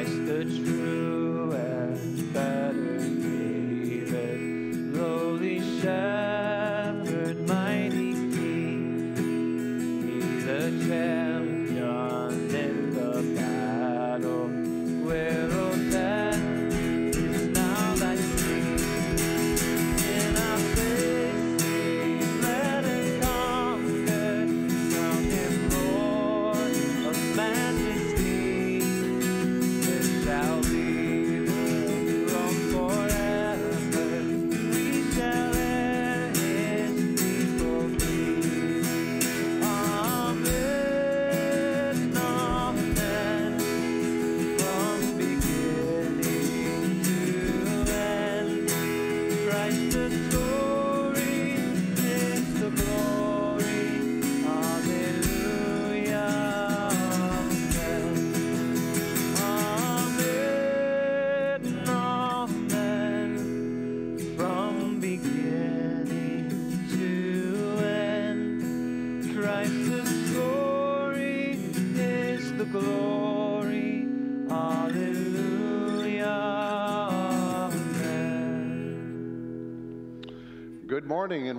Christ the true and better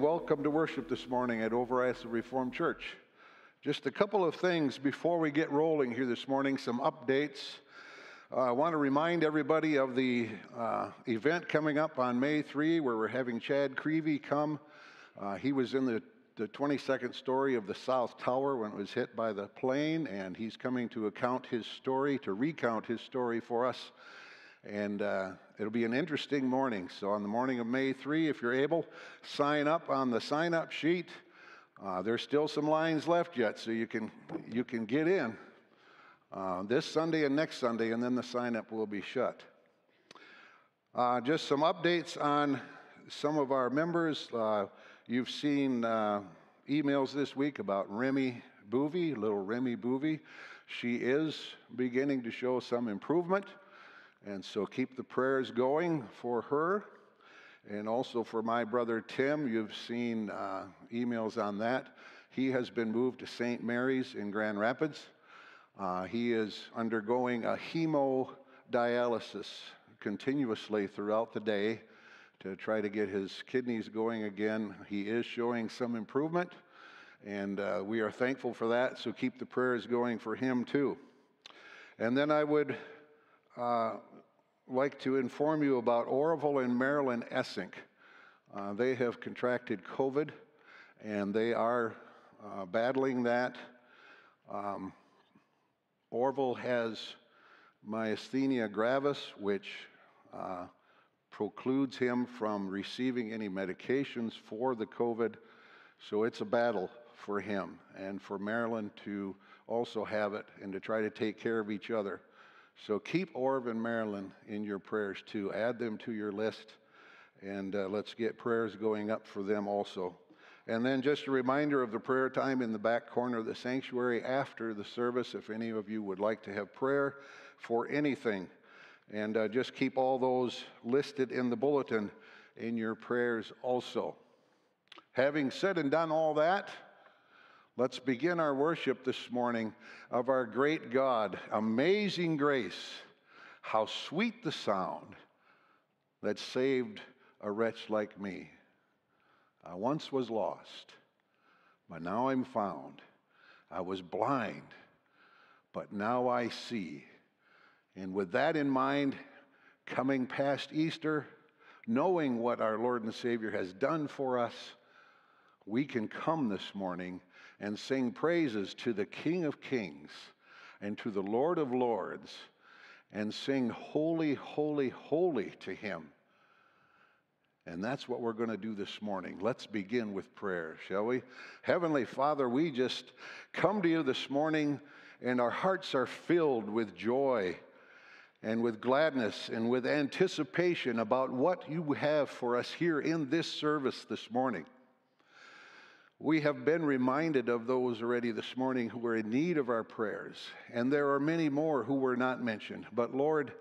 welcome to worship this morning at Overisel Reformed Church. Just a couple of things before we get rolling here this morning, some updates. Uh, I want to remind everybody of the uh, event coming up on May 3 where we're having Chad Creevy come. Uh, he was in the, the 22nd story of the South Tower when it was hit by the plane, and he's coming to account his story, to recount his story for us. And uh, it'll be an interesting morning. So, on the morning of May 3, if you're able, sign up on the sign up sheet. Uh, there's still some lines left yet, so you can, you can get in uh, this Sunday and next Sunday, and then the sign up will be shut. Uh, just some updates on some of our members. Uh, you've seen uh, emails this week about Remy Boovy, little Remy Boovy. She is beginning to show some improvement, and so keep the prayers going for her. And also for my brother Tim, you've seen uh, emails on that. He has been moved to St. Mary's in Grand Rapids. Uh, he is undergoing a hemodialysis continuously throughout the day to try to get his kidneys going again. He is showing some improvement, and uh, we are thankful for that. So keep the prayers going for him too. And then I would uh, like to inform you about Orville and Marilyn Essink. Uh, they have contracted COVID and they are uh, battling that. Um, Orville has myasthenia gravis, which uh, precludes him from receiving any medications for the COVID. So it's a battle for him and for Marilyn to also have it and to try to take care of each other. So keep Orv and Marilyn in your prayers too. Add them to your list and uh, let's get prayers going up for them also. And then just a reminder of the prayer time in the back corner of the sanctuary after the service, if any of you would like to have prayer for anything. And uh, just keep all those listed in the bulletin in your prayers also. Having said and done all that, let's begin our worship this morning of our great God. Amazing grace. How sweet the sound that saved a wretch like me. I once was lost, but now I'm found. I was blind, but now I see. And with that in mind, coming past Easter, knowing what our Lord and Savior has done for us, we can come this morning and sing praises to the King of Kings and to the Lord of Lords and sing holy, holy, holy to Him and that's what we're going to do this morning. Let's begin with prayer, shall we? Heavenly Father, we just come to you this morning, and our hearts are filled with joy and with gladness and with anticipation about what you have for us here in this service this morning. We have been reminded of those already this morning who were in need of our prayers, and there are many more who were not mentioned. But Lord,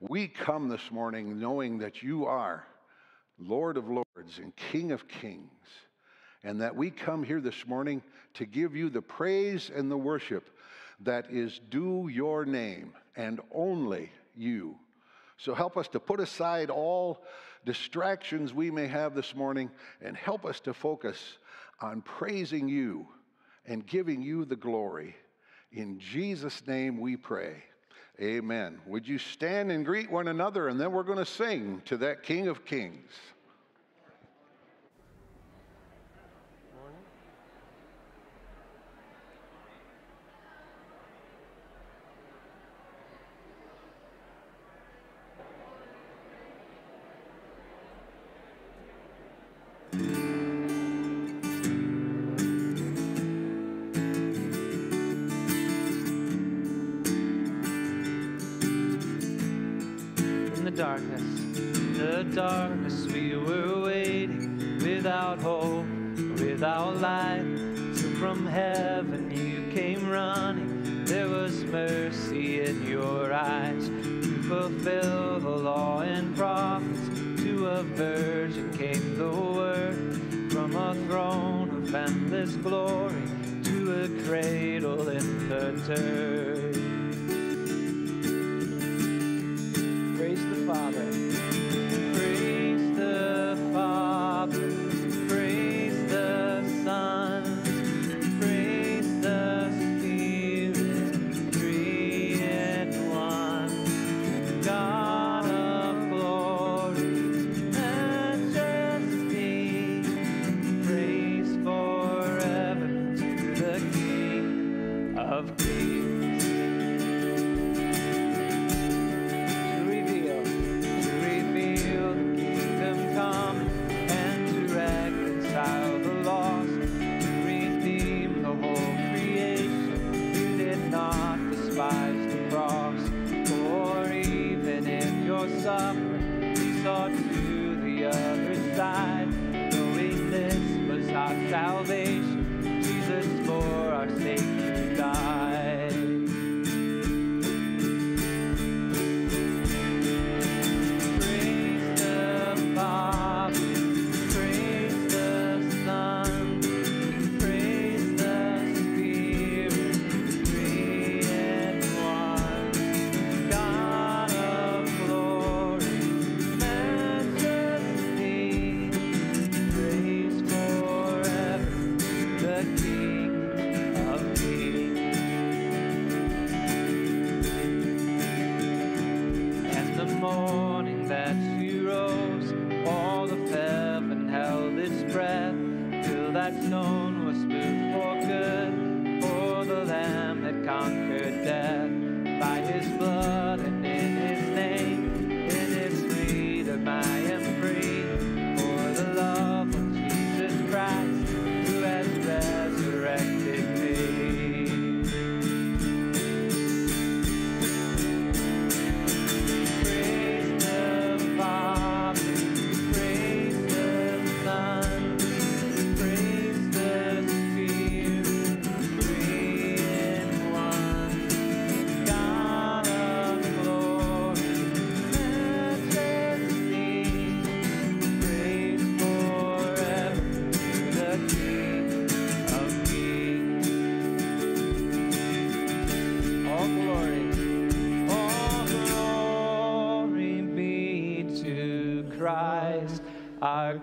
we come this morning knowing that you are Lord of Lords and King of Kings, and that we come here this morning to give you the praise and the worship that is due your name and only you. So help us to put aside all distractions we may have this morning and help us to focus on praising you and giving you the glory. In Jesus' name we pray. Amen. Would you stand and greet one another, and then we're going to sing to that King of Kings.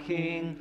King.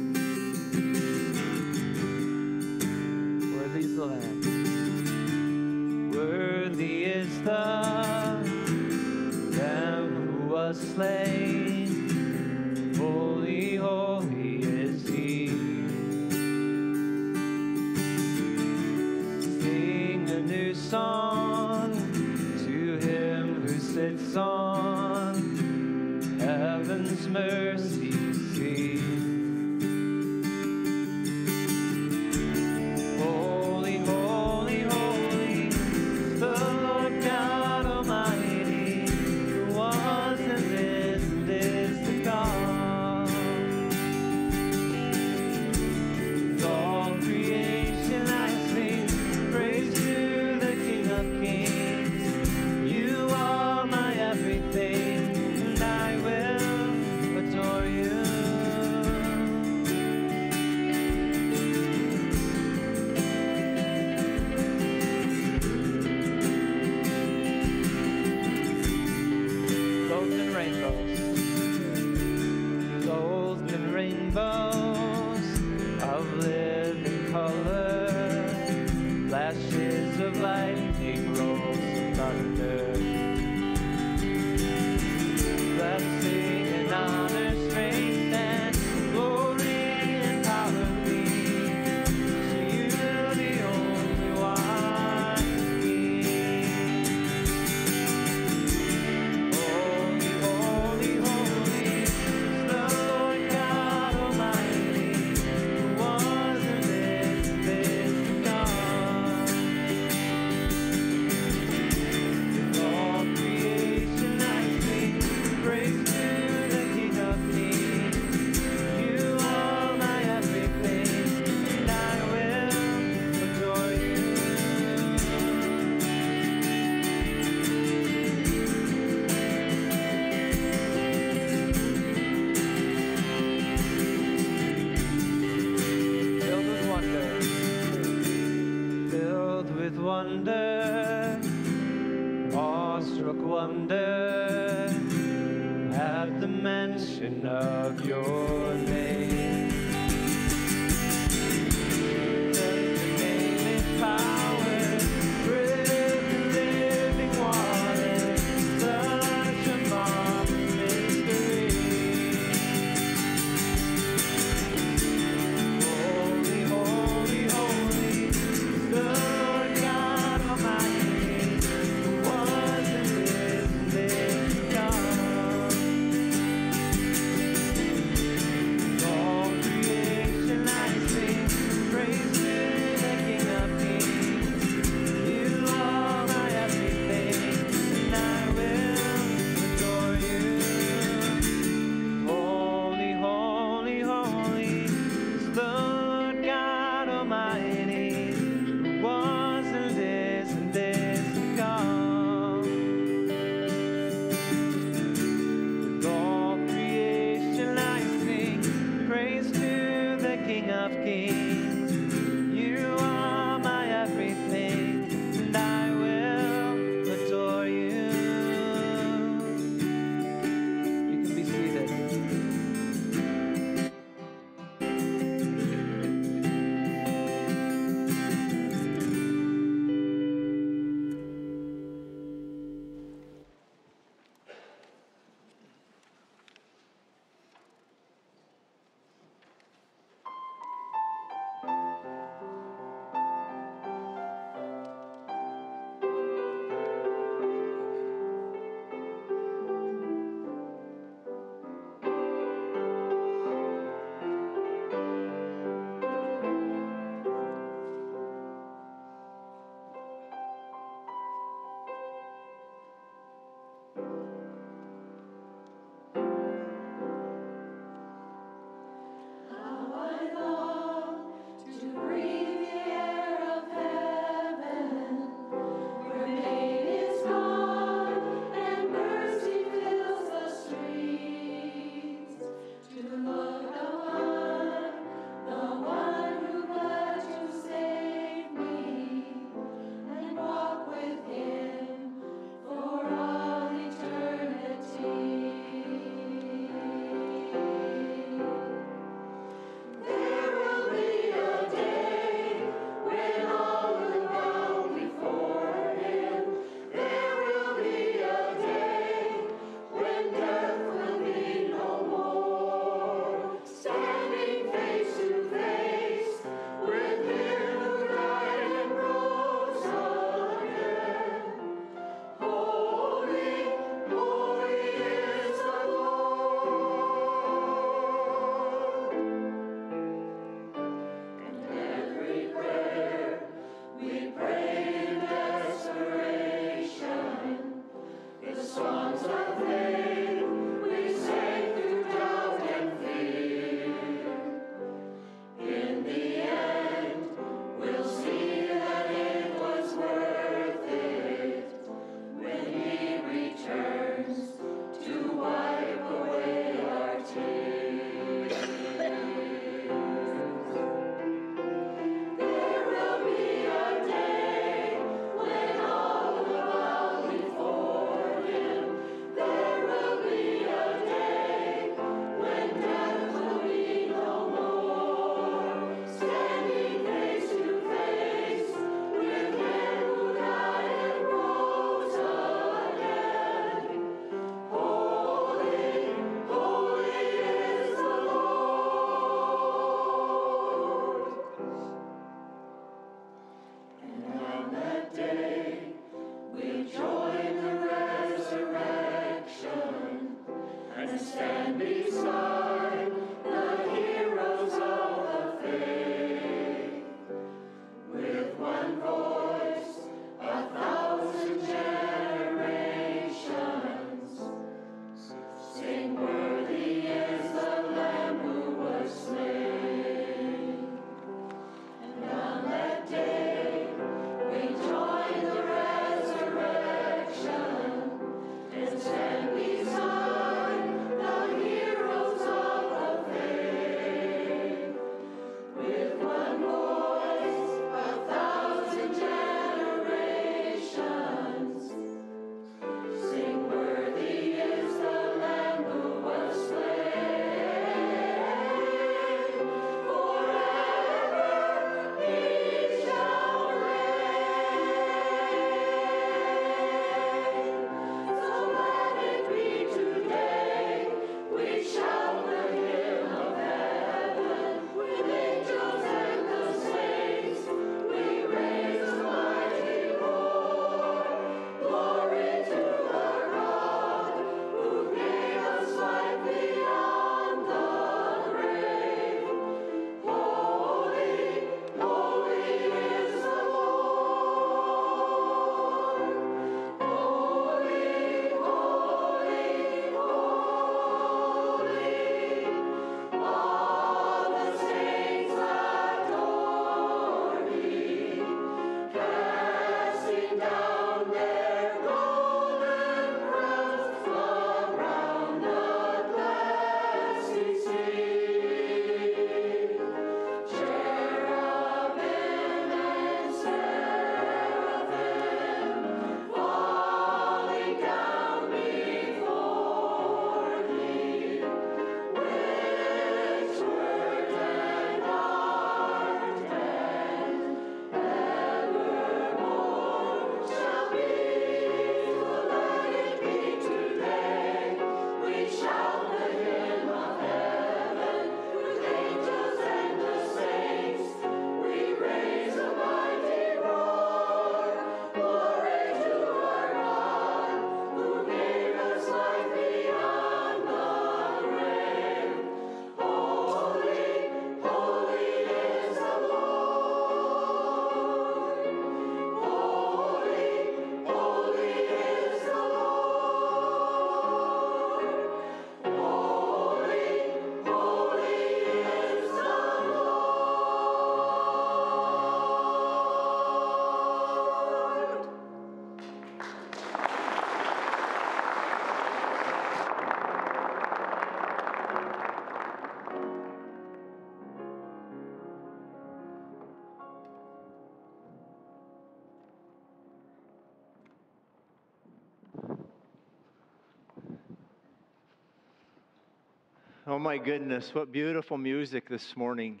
Oh my goodness, what beautiful music this morning.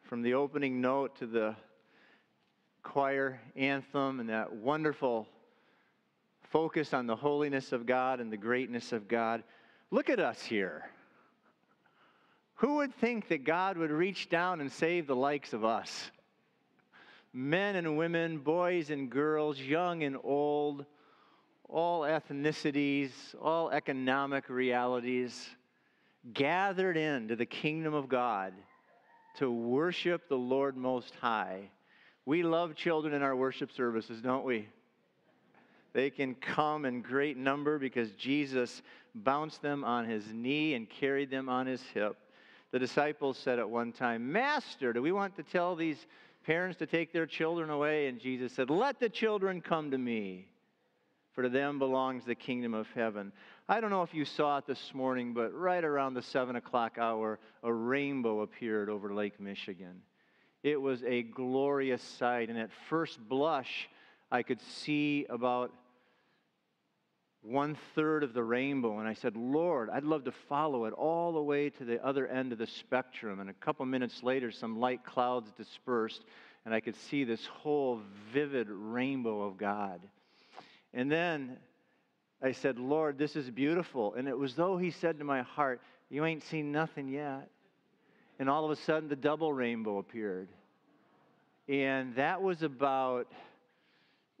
From the opening note to the choir anthem and that wonderful focus on the holiness of God and the greatness of God. Look at us here. Who would think that God would reach down and save the likes of us? Men and women, boys and girls, young and old, all ethnicities, all economic realities gathered into the kingdom of God to worship the Lord Most High. We love children in our worship services, don't we? They can come in great number because Jesus bounced them on his knee and carried them on his hip. The disciples said at one time, Master, do we want to tell these parents to take their children away? And Jesus said, Let the children come to me, for to them belongs the kingdom of heaven. I don't know if you saw it this morning, but right around the 7 o'clock hour, a rainbow appeared over Lake Michigan. It was a glorious sight, and at first blush, I could see about one third of the rainbow. And I said, Lord, I'd love to follow it all the way to the other end of the spectrum. And a couple minutes later, some light clouds dispersed, and I could see this whole vivid rainbow of God. And then I said, Lord, this is beautiful. And it was though he said to my heart, You ain't seen nothing yet. And all of a sudden, the double rainbow appeared. And that was about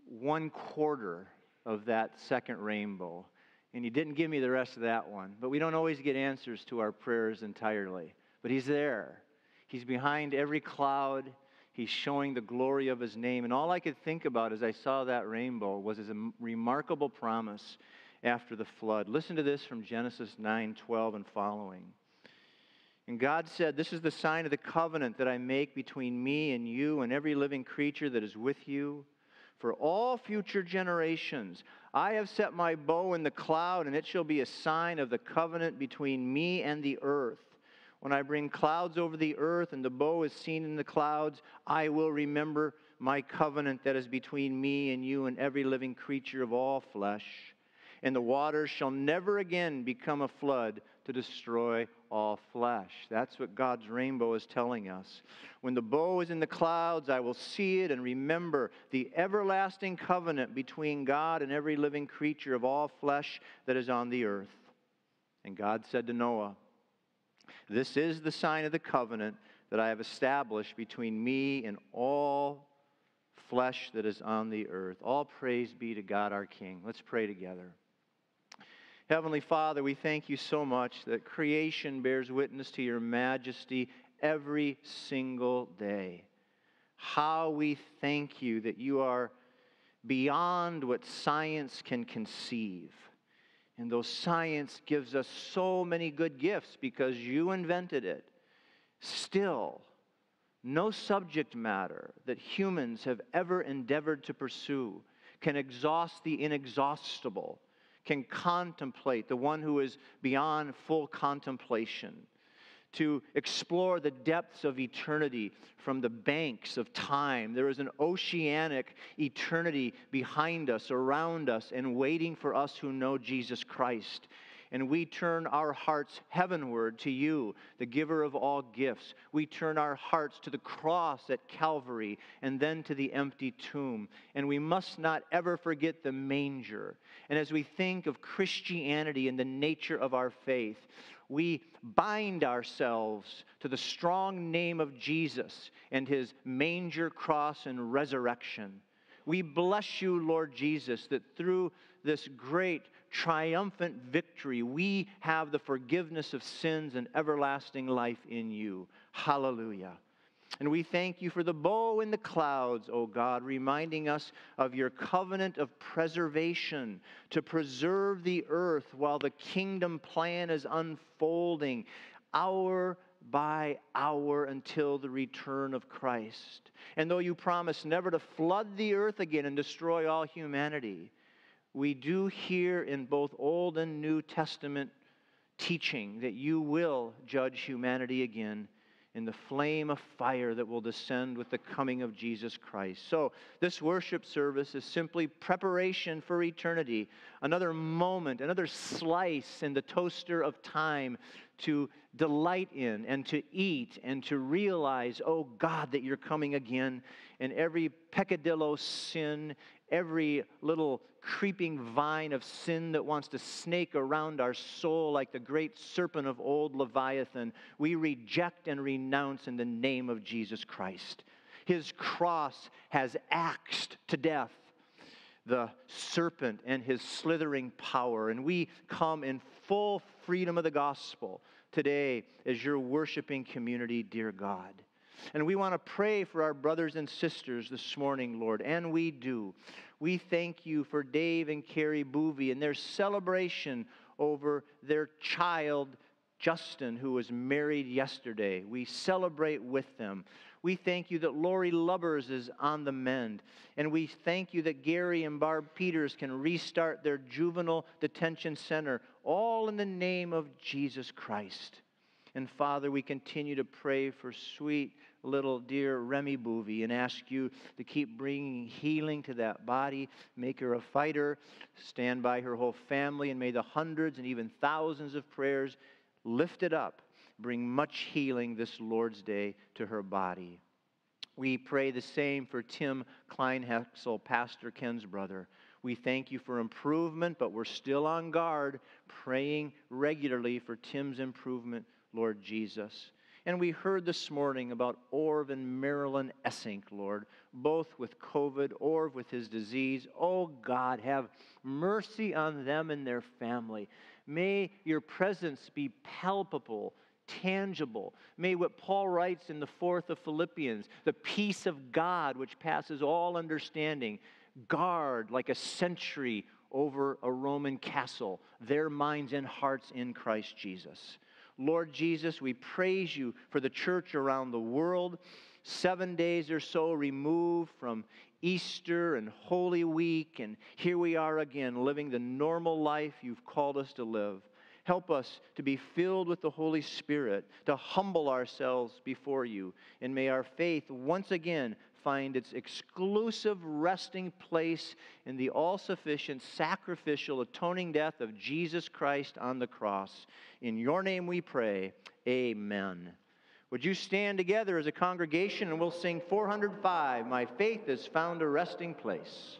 one quarter of that second rainbow. And he didn't give me the rest of that one. But we don't always get answers to our prayers entirely. But He's there. He's behind every cloud. He's showing the glory of His name. And all I could think about as I saw that rainbow was His remarkable promise after the flood. Listen to this from Genesis 9 12 and following. And God said, This is the sign of the covenant that I make between me and you and every living creature that is with you for all future generations. I have set my bow in the cloud, and it shall be a sign of the covenant between me and the earth. When I bring clouds over the earth and the bow is seen in the clouds, I will remember my covenant that is between me and you and every living creature of all flesh. And the waters shall never again become a flood to destroy all flesh. That's what God's rainbow is telling us. When the bow is in the clouds, I will see it and remember the everlasting covenant between God and every living creature of all flesh that is on the earth. And God said to Noah, This is the sign of the covenant that I have established between me and all flesh that is on the earth. All praise be to God our King. Let's pray together. Heavenly Father, we thank you so much that creation bears witness to your majesty every single day. How we thank you that you are beyond what science can conceive. And though science gives us so many good gifts because you invented it, still, no subject matter that humans have ever endeavored to pursue can exhaust the inexhaustible can contemplate, the one who is beyond full contemplation, to explore the depths of eternity from the banks of time. There is an oceanic eternity behind us, around us, and waiting for us who know Jesus Christ and we turn our hearts heavenward to you, the giver of all gifts. We turn our hearts to the cross at Calvary and then to the empty tomb. And we must not ever forget the manger. And as we think of Christianity and the nature of our faith, we bind ourselves to the strong name of Jesus and his manger, cross, and resurrection. We bless you, Lord Jesus, that through this great triumphant victory, we have the forgiveness of sins and everlasting life in you. Hallelujah. And we thank you for the bow in the clouds, O God, reminding us of your covenant of preservation to preserve the earth while the kingdom plan is unfolding hour by hour until the return of Christ. And though you promise never to flood the earth again and destroy all humanity, we do hear in both Old and New Testament teaching that you will judge humanity again in the flame of fire that will descend with the coming of Jesus Christ. So, this worship service is simply preparation for eternity, another moment, another slice in the toaster of time to delight in and to eat and to realize, oh God, that you're coming again. And every peccadillo sin, every little creeping vine of sin that wants to snake around our soul like the great serpent of old Leviathan, we reject and renounce in the name of Jesus Christ. His cross has axed to death the serpent and his slithering power, and we come in full freedom of the gospel today as your worshiping community, dear God. And we want to pray for our brothers and sisters this morning, Lord, and we do. We thank you for Dave and Carrie Boovy and their celebration over their child, Justin, who was married yesterday. We celebrate with them. We thank you that Lori Lubbers is on the mend. And we thank you that Gary and Barb Peters can restart their juvenile detention center, all in the name of Jesus Christ. And Father, we continue to pray for sweet little dear Remy Boovy and ask you to keep bringing healing to that body, make her a fighter, stand by her whole family, and may the hundreds and even thousands of prayers lifted up bring much healing this Lord's Day to her body. We pray the same for Tim Kleinheksel, Pastor Ken's brother. We thank you for improvement, but we're still on guard, praying regularly for Tim's improvement, Lord Jesus. And we heard this morning about Orv and Marilyn Essink, Lord, both with COVID, Orv with his disease. Oh God, have mercy on them and their family. May your presence be palpable, tangible. May what Paul writes in the fourth of Philippians, the peace of God, which passes all understanding, guard like a sentry over a Roman castle their minds and hearts in Christ Jesus. Lord Jesus, we praise you for the church around the world, seven days or so removed from Easter and Holy Week, and here we are again living the normal life you've called us to live. Help us to be filled with the Holy Spirit, to humble ourselves before you, and may our faith once again find its exclusive resting place in the all sufficient, sacrificial, atoning death of Jesus Christ on the cross. In your name we pray. Amen. Would you stand together as a congregation and we'll sing 405 My Faith has Found a Resting Place.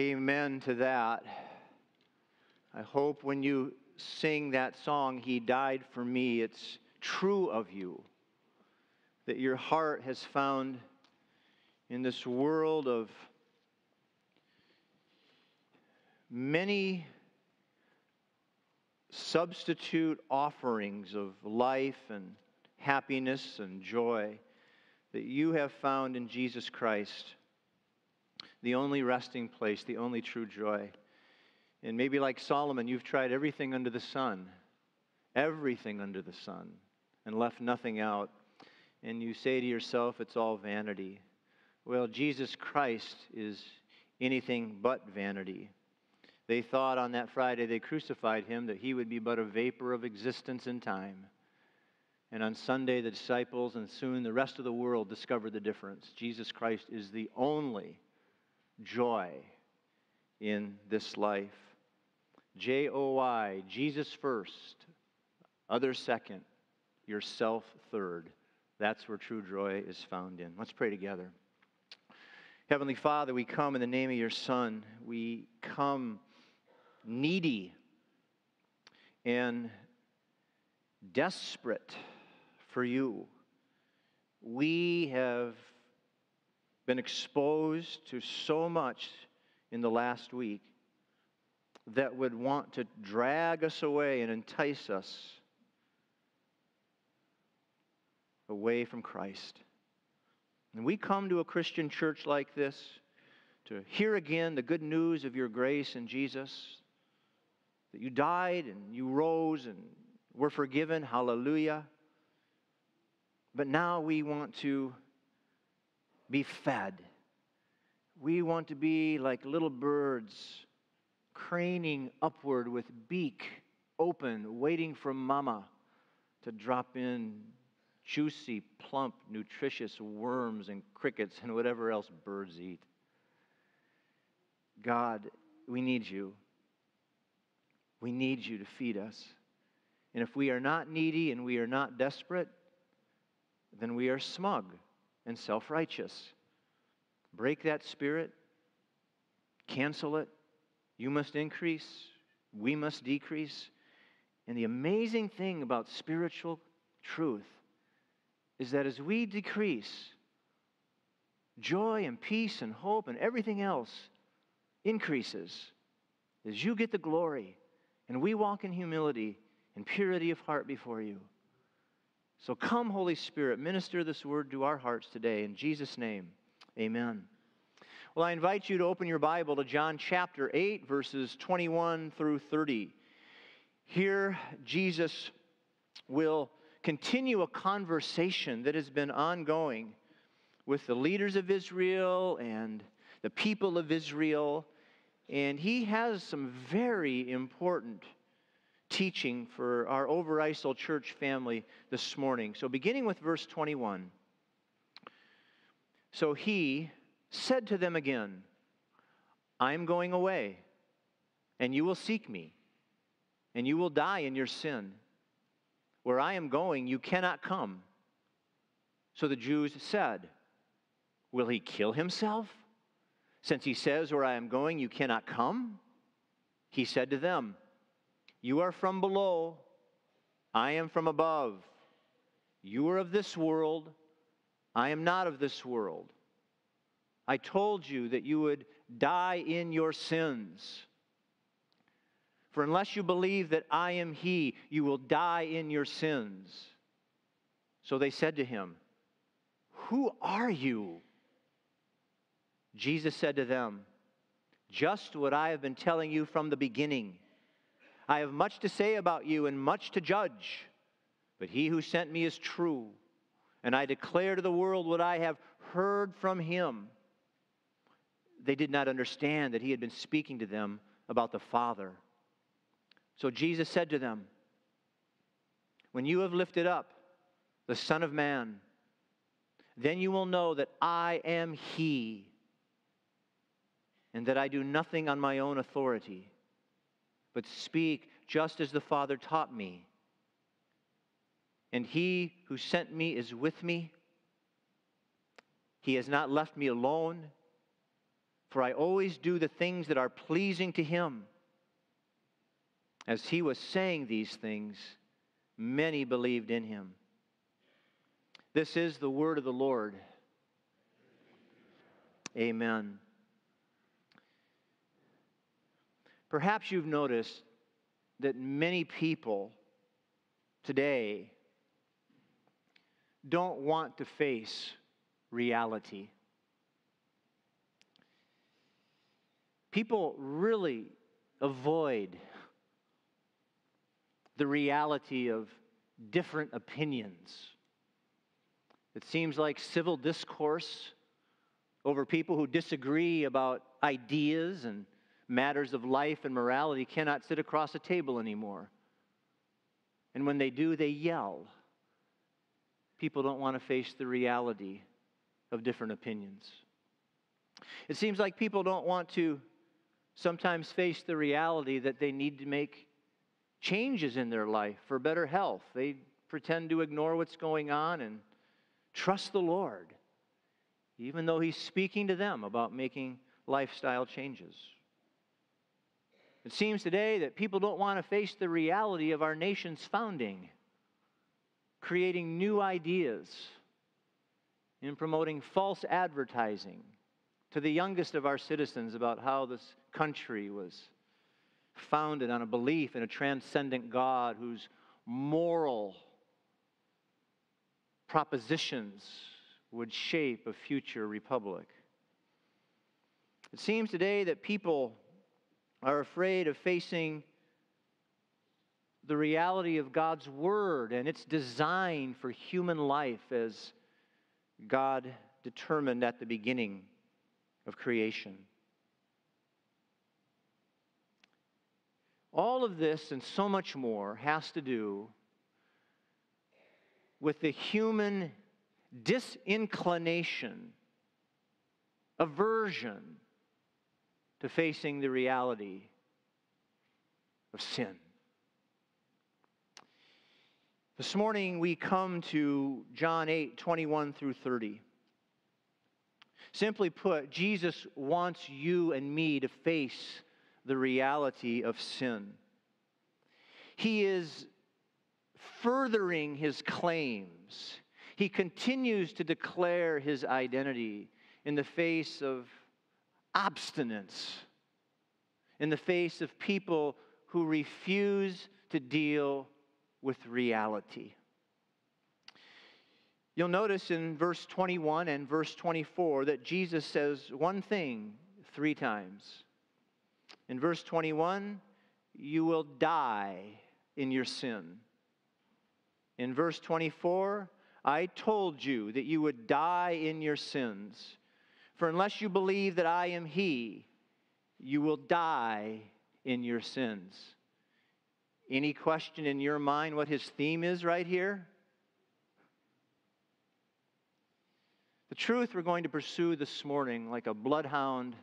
Amen to that. I hope when you sing that song, He died for me, it's true of you. That your heart has found in this world of many substitute offerings of life and happiness and joy that you have found in Jesus Christ the only resting place, the only true joy. And maybe like Solomon, you've tried everything under the sun, everything under the sun, and left nothing out. And you say to yourself, it's all vanity. Well, Jesus Christ is anything but vanity. They thought on that Friday they crucified him that he would be but a vapor of existence in time. And on Sunday, the disciples and soon the rest of the world discovered the difference. Jesus Christ is the only joy in this life. J O I, Jesus first, others second, yourself third. That's where true joy is found in. Let's pray together. Heavenly Father, we come in the name of your Son. We come needy and desperate for you. We have been exposed to so much in the last week that would want to drag us away and entice us away from Christ. And we come to a Christian church like this to hear again the good news of your grace in Jesus, that you died and you rose and were forgiven. Hallelujah. But now we want to be fed. We want to be like little birds, craning upward with beak open, waiting for mama to drop in juicy, plump, nutritious worms and crickets and whatever else birds eat. God, we need you. We need you to feed us. And if we are not needy and we are not desperate, then we are smug and self righteous. Break that spirit, cancel it. You must increase, we must decrease. And the amazing thing about spiritual truth is that as we decrease, joy and peace and hope and everything else increases as you get the glory and we walk in humility and purity of heart before you. So come, Holy Spirit, minister this word to our hearts today. In Jesus' name, amen. Well, I invite you to open your Bible to John chapter 8, verses 21 through 30. Here, Jesus will continue a conversation that has been ongoing with the leaders of Israel and the people of Israel. And he has some very important teaching for our Overisel church family this morning. So, beginning with verse 21. So he said to them again, I am going away, and you will seek me, and you will die in your sin. Where I am going, you cannot come. So the Jews said, Will he kill himself? Since he says, Where I am going, you cannot come? He said to them, You are from below, I am from above. You are of this world, I am not of this world. I told you that you would die in your sins. For unless you believe that I am He, you will die in your sins. So they said to him, Who are you? Jesus said to them, Just what I have been telling you from the beginning. I have much to say about you and much to judge, but he who sent me is true, and I declare to the world what I have heard from him. They did not understand that he had been speaking to them about the Father. So Jesus said to them, When you have lifted up the Son of Man, then you will know that I am He, and that I do nothing on my own authority, but speak just as the Father taught me. And He who sent me is with me. He has not left me alone, for I always do the things that are pleasing to Him. As he was saying these things, many believed in him. This is the word of the Lord. Amen. Perhaps you've noticed that many people today don't want to face reality. People really avoid the reality of different opinions. It seems like civil discourse over people who disagree about ideas and matters of life and morality cannot sit across a table anymore. And when they do, they yell. People don't want to face the reality of different opinions. It seems like people don't want to sometimes face the reality that they need to make changes in their life for better health. They pretend to ignore what's going on and trust the Lord, even though He's speaking to them about making lifestyle changes. It seems today that people don't want to face the reality of our nation's founding, creating new ideas, and promoting false advertising to the youngest of our citizens about how this country was founded on a belief in a transcendent God whose moral propositions would shape a future republic. It seems today that people are afraid of facing the reality of God's Word and its design for human life as God determined at the beginning of creation. All of this and so much more has to do with the human disinclination, aversion to facing the reality of sin. This morning we come to John 8, 21 through 30. Simply put, Jesus wants you and me to face the reality of sin. He is furthering his claims. He continues to declare his identity in the face of obstinance, in the face of people who refuse to deal with reality. You'll notice in verse 21 and verse 24 that Jesus says one thing three times. In verse 21, you will die in your sin. In verse 24, I told you that you would die in your sins. For unless you believe that I am He, you will die in your sins. Any question in your mind what his theme is right here? The truth we're going to pursue this morning, like a bloodhound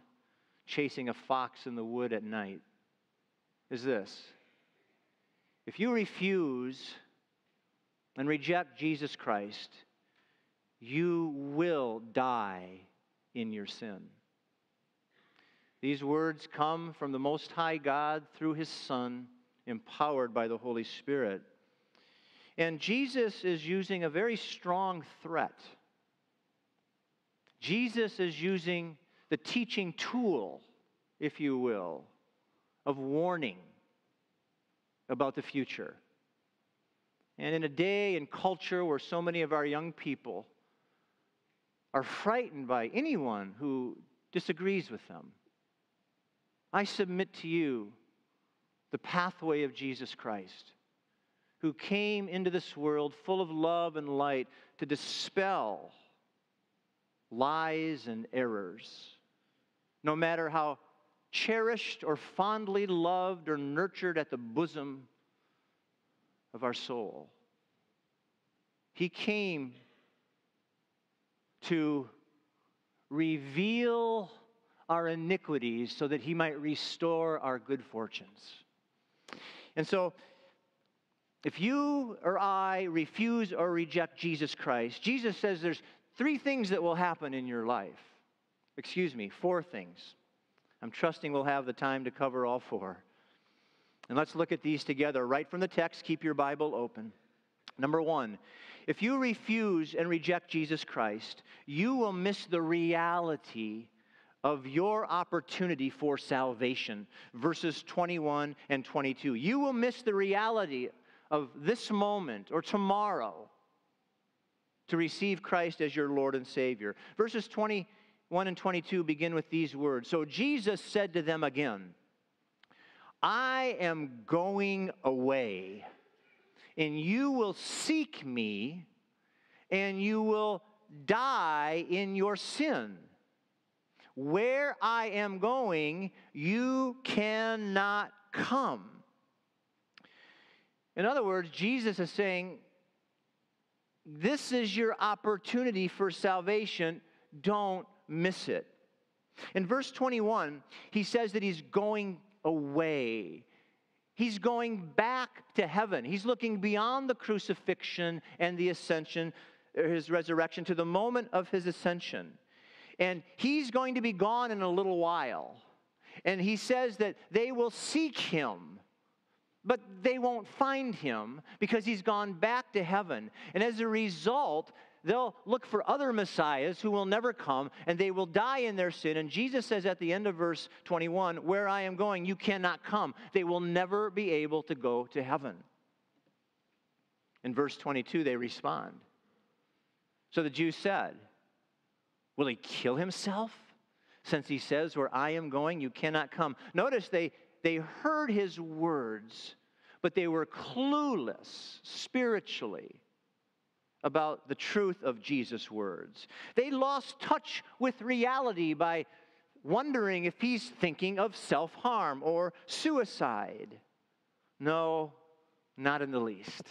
chasing a fox in the wood at night, is this. If you refuse and reject Jesus Christ, you will die in your sin. These words come from the Most High God through His Son, empowered by the Holy Spirit. And Jesus is using a very strong threat. Jesus is using the teaching tool, if you will, of warning about the future. And in a day and culture where so many of our young people are frightened by anyone who disagrees with them, I submit to you the pathway of Jesus Christ, who came into this world full of love and light to dispel lies and errors. No matter how cherished or fondly loved or nurtured at the bosom of our soul, He came to reveal our iniquities so that he might restore our good fortunes. And so, if you or I refuse or reject Jesus Christ, Jesus says there's three things that will happen in your life. Excuse me, four things. I'm trusting we'll have the time to cover all four. And let's look at these together. Right from the text, keep your Bible open. Number one, if you refuse and reject Jesus Christ, you will miss the reality of your opportunity for salvation. Verses 21 and 22. You will miss the reality of this moment or tomorrow to receive Christ as your Lord and Savior. Verses 21 and 22 begin with these words So Jesus said to them again, I am going away, and you will seek me, and you will die in your sin. Where I am going, you cannot come. In other words, Jesus is saying, This is your opportunity for salvation. Don't miss it. In verse 21, he says that he's going away. He's going back to heaven. He's looking beyond the crucifixion and the ascension, his resurrection, to the moment of his ascension. And he's going to be gone in a little while. And he says that they will seek him, but they won't find him because he's gone back to heaven. And as a result, they'll look for other messiahs who will never come and they will die in their sin. And Jesus says at the end of verse 21 Where I am going, you cannot come. They will never be able to go to heaven. In verse 22, they respond. So the Jews said, Will he kill himself? Since he says, Where I am going, you cannot come. Notice they, they heard his words, but they were clueless spiritually about the truth of Jesus' words. They lost touch with reality by wondering if he's thinking of self harm or suicide. No, not in the least.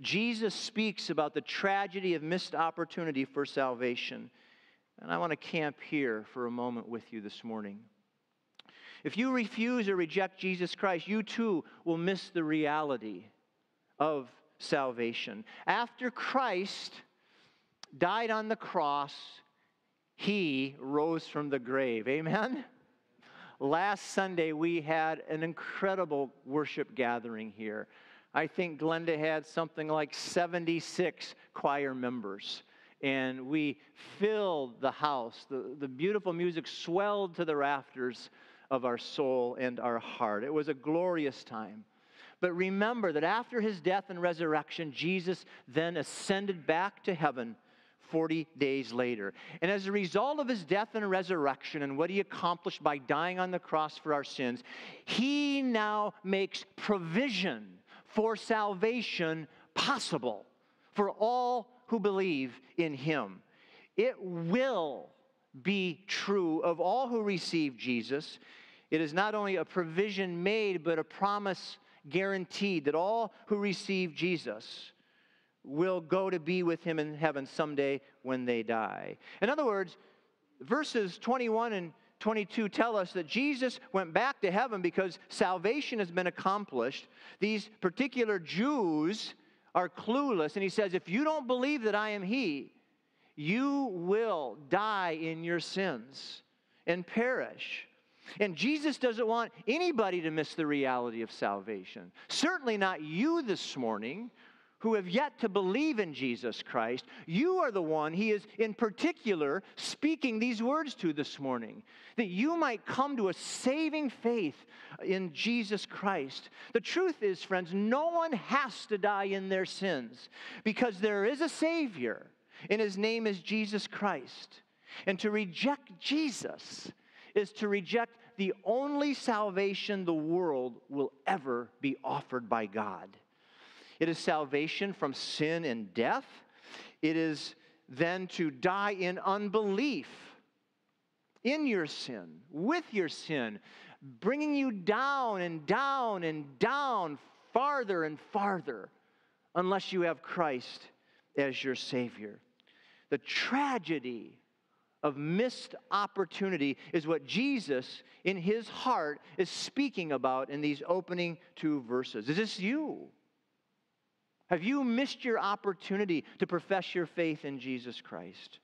Jesus speaks about the tragedy of missed opportunity for salvation. And I want to camp here for a moment with you this morning. If you refuse or reject Jesus Christ, you too will miss the reality of salvation. After Christ died on the cross, he rose from the grave. Amen? Last Sunday, we had an incredible worship gathering here. I think Glenda had something like 76 choir members. And we filled the house. The, the beautiful music swelled to the rafters of our soul and our heart. It was a glorious time. But remember that after his death and resurrection, Jesus then ascended back to heaven 40 days later. And as a result of his death and resurrection and what he accomplished by dying on the cross for our sins, he now makes provision for salvation possible for all who believe in him. It will be true of all who receive Jesus. It is not only a provision made, but a promise guaranteed that all who receive Jesus will go to be with him in heaven someday when they die. In other words, verses 21 and 22 tell us that Jesus went back to heaven because salvation has been accomplished. These particular Jews are clueless, and he says, If you don't believe that I am He, you will die in your sins and perish. And Jesus doesn't want anybody to miss the reality of salvation. Certainly not you this morning who have yet to believe in Jesus Christ. You are the one he is in particular speaking these words to this morning, that you might come to a saving faith in Jesus Christ. The truth is, friends, no one has to die in their sins because there is a Savior, and his name is Jesus Christ. And to reject Jesus is to reject the only salvation the world will ever be offered by God. It is salvation from sin and death. It is then to die in unbelief in your sin, with your sin, bringing you down and down and down, farther and farther, unless you have Christ as your Savior. The tragedy of missed opportunity is what Jesus, in his heart, is speaking about in these opening two verses. Is this you? Have you missed your opportunity to profess your faith in Jesus Christ?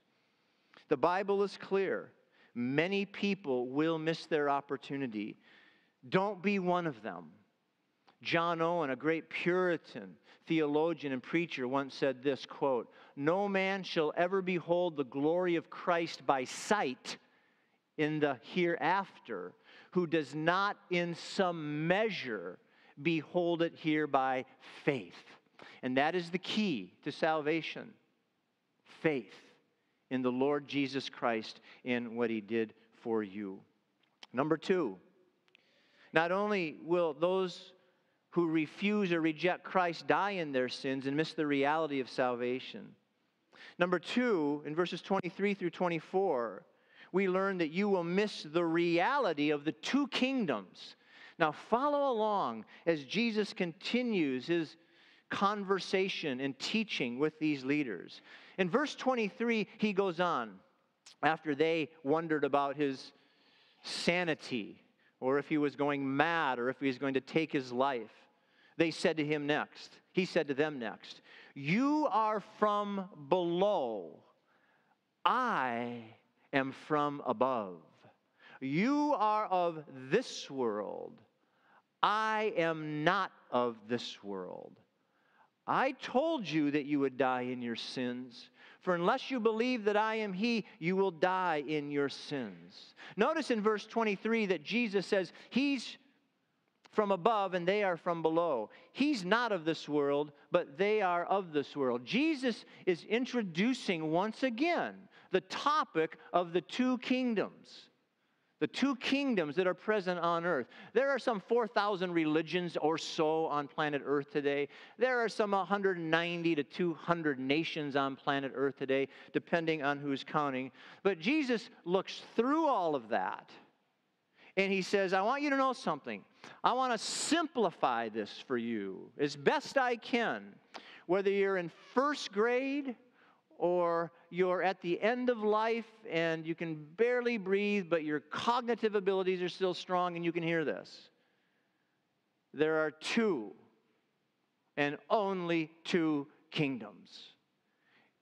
The Bible is clear. Many people will miss their opportunity. Don't be one of them. John Owen, a great Puritan theologian and preacher, once said this quote, No man shall ever behold the glory of Christ by sight in the hereafter who does not in some measure behold it here by faith. And that is the key to salvation faith in the Lord Jesus Christ in what he did for you. Number two, not only will those who refuse or reject Christ die in their sins and miss the reality of salvation. Number two, in verses 23 through 24, we learn that you will miss the reality of the two kingdoms. Now, follow along as Jesus continues his conversation and teaching with these leaders. In verse 23, he goes on, after they wondered about his sanity, or if he was going mad, or if he was going to take his life. They said to him next, he said to them next, You are from below, I am from above. You are of this world, I am not of this world. I told you that you would die in your sins. For unless you believe that I am He, you will die in your sins. Notice in verse 23 that Jesus says He's from above and they are from below. He's not of this world, but they are of this world. Jesus is introducing once again the topic of the two kingdoms the two kingdoms that are present on earth. There are some 4,000 religions or so on planet earth today. There are some 190 to 200 nations on planet earth today, depending on who's counting. But Jesus looks through all of that and he says, I want you to know something. I want to simplify this for you as best I can. Whether you're in first grade or you're at the end of life and you can barely breathe, but your cognitive abilities are still strong and you can hear this. There are two and only two kingdoms.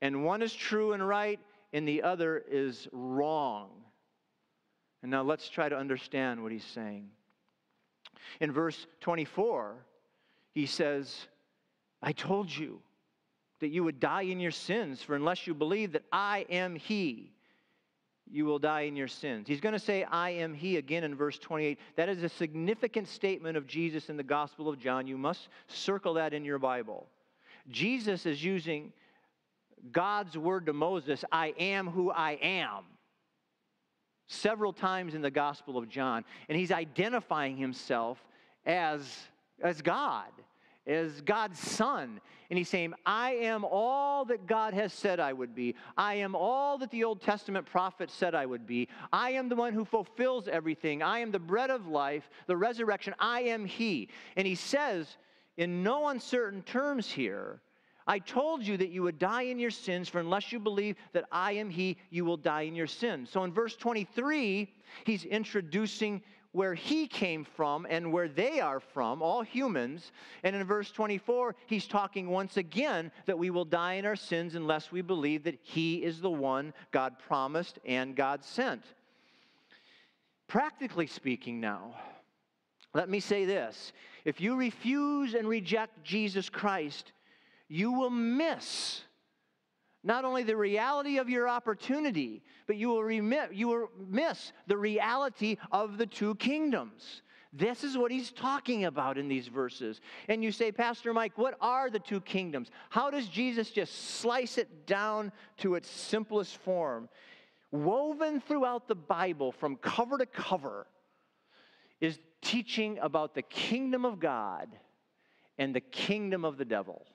And one is true and right, and the other is wrong. And now let's try to understand what he's saying. In verse 24, he says, I told you that you would die in your sins, for unless you believe that I am He, you will die in your sins. He's going to say, I am He again in verse 28. That is a significant statement of Jesus in the Gospel of John. You must circle that in your Bible. Jesus is using God's word to Moses, I am who I am, several times in the Gospel of John. And he's identifying himself as, as God as God's son. And he's saying, I am all that God has said I would be. I am all that the Old Testament prophet said I would be. I am the one who fulfills everything. I am the bread of life, the resurrection. I am He. And he says, in no uncertain terms here, I told you that you would die in your sins, for unless you believe that I am He, you will die in your sins. So in verse 23, he's introducing where he came from and where they are from, all humans. And in verse 24, he's talking once again that we will die in our sins unless we believe that he is the one God promised and God sent. Practically speaking, now, let me say this if you refuse and reject Jesus Christ, you will miss not only the reality of your opportunity, but you will, remit, you will miss the reality of the two kingdoms. This is what he's talking about in these verses. And you say, Pastor Mike, what are the two kingdoms? How does Jesus just slice it down to its simplest form? Woven throughout the Bible from cover to cover is teaching about the kingdom of God and the kingdom of the devil.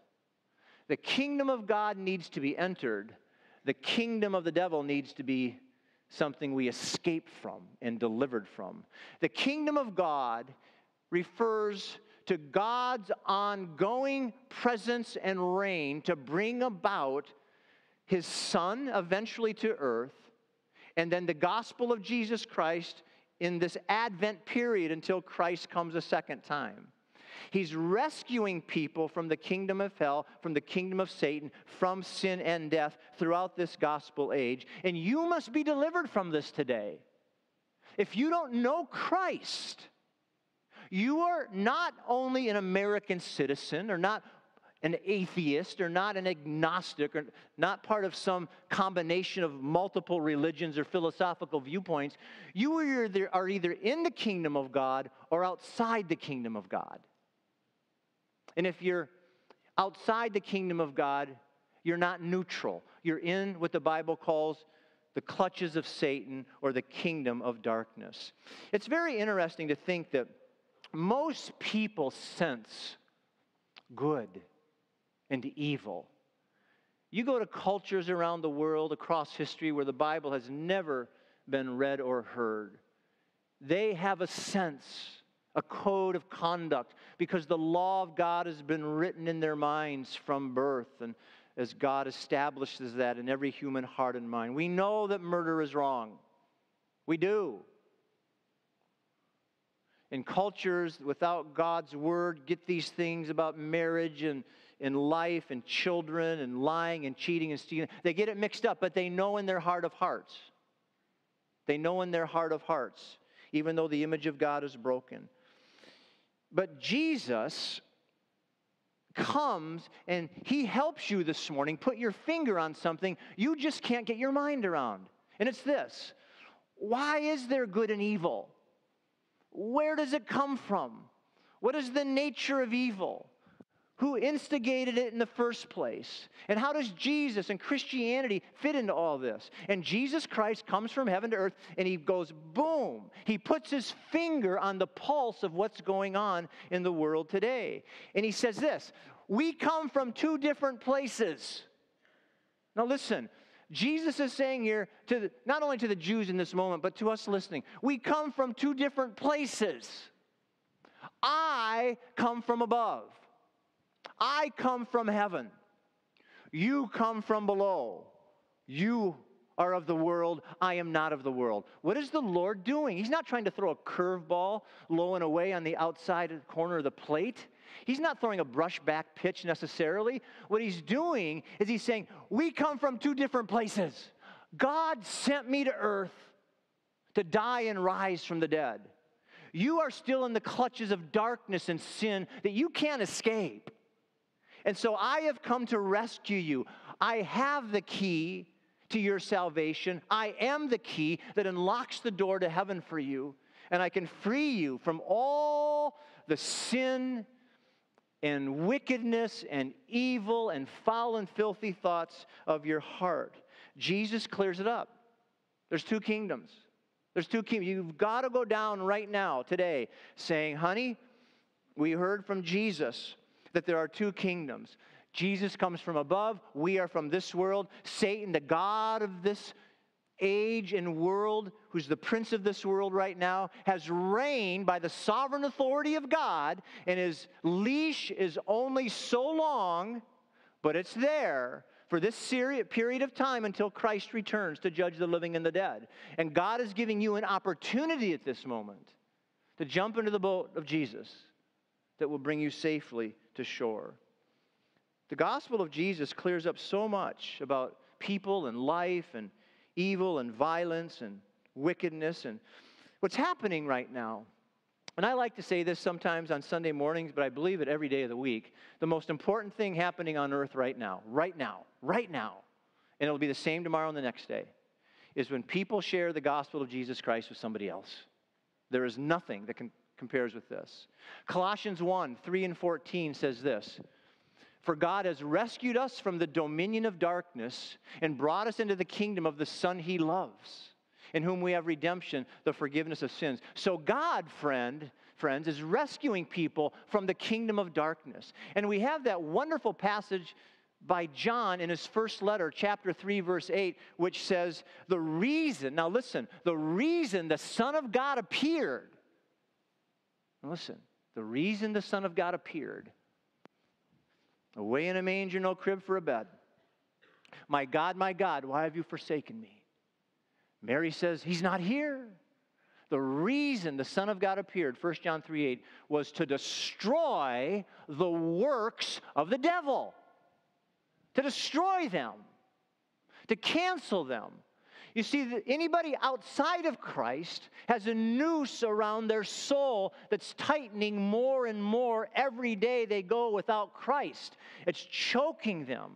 The kingdom of God needs to be entered, the kingdom of the devil needs to be something we escape from and delivered from. The kingdom of God refers to God's ongoing presence and reign to bring about his son eventually to earth, and then the gospel of Jesus Christ in this Advent period until Christ comes a second time. He's rescuing people from the kingdom of hell, from the kingdom of Satan, from sin and death throughout this gospel age. And you must be delivered from this today. If you don't know Christ, you are not only an American citizen or not an atheist or not an agnostic or not part of some combination of multiple religions or philosophical viewpoints. You are either, in the kingdom of God or outside the kingdom of God. And if you're outside the kingdom of God, you're not neutral. You're in what the Bible calls the clutches of Satan or the kingdom of darkness. It's very interesting to think that most people sense good and evil. You go to cultures around the world, across history, where the Bible has never been read or heard. They have a sense a code of conduct because the law of God has been written in their minds from birth and as God establishes that in every human heart and mind. We know that murder is wrong. We do. In cultures without God's word, get these things about marriage and, and life and children and lying and cheating and stealing. They get it mixed up, but they know in their heart of hearts. They know in their heart of hearts, even though the image of God is broken. But Jesus comes and he helps you this morning put your finger on something you just can't get your mind around. And it's this why is there good and evil? Where does it come from? What is the nature of evil? Who instigated it in the first place? And how does Jesus and Christianity fit into all this? And Jesus Christ comes from heaven to earth and he goes boom. He puts his finger on the pulse of what's going on in the world today. And he says this We come from two different places. Now, listen, Jesus is saying here, to the, not only to the Jews in this moment, but to us listening, we come from two different places. I come from above. I come from heaven. You come from below. You are of the world. I am not of the world. What is the Lord doing? He's not trying to throw a curveball low and away on the outside corner of the plate. He's not throwing a brushback pitch necessarily. What he's doing is he's saying, We come from two different places. God sent me to earth to die and rise from the dead. You are still in the clutches of darkness and sin that you can't escape. And so I have come to rescue you. I have the key to your salvation. I am the key that unlocks the door to heaven for you. And I can free you from all the sin and wickedness and evil and foul and filthy thoughts of your heart. Jesus clears it up. There's two kingdoms. There's two kingdoms. You've got to go down right now, today, saying, honey, we heard from Jesus that there are two kingdoms. Jesus comes from above, we are from this world. Satan, the God of this age and world, who's the prince of this world right now, has reigned by the sovereign authority of God, and his leash is only so long, but it's there for this period of time until Christ returns to judge the living and the dead. And God is giving you an opportunity at this moment to jump into the boat of Jesus that will bring you safely to shore. The gospel of Jesus clears up so much about people and life and evil and violence and wickedness and what's happening right now. And I like to say this sometimes on Sunday mornings, but I believe it every day of the week. The most important thing happening on earth right now, right now, right now, and it'll be the same tomorrow and the next day, is when people share the gospel of Jesus Christ with somebody else. There is nothing that can compares with this. Colossians 1 3 and 14 says this For God has rescued us from the dominion of darkness and brought us into the kingdom of the Son he loves, in whom we have redemption, the forgiveness of sins. So, God, friend, friends, is rescuing people from the kingdom of darkness. And we have that wonderful passage by John in his first letter, chapter 3, verse 8, which says, The reason, now listen, the reason the Son of God appeared listen, the reason the Son of God appeared, away in a manger, no crib for a bed. My God, my God, why have you forsaken me? Mary says, He's not here. The reason the Son of God appeared, 1 John 3 8, was to destroy the works of the devil, to destroy them, to cancel them, you see, anybody outside of Christ has a noose around their soul that's tightening more and more every day they go without Christ. It's choking them.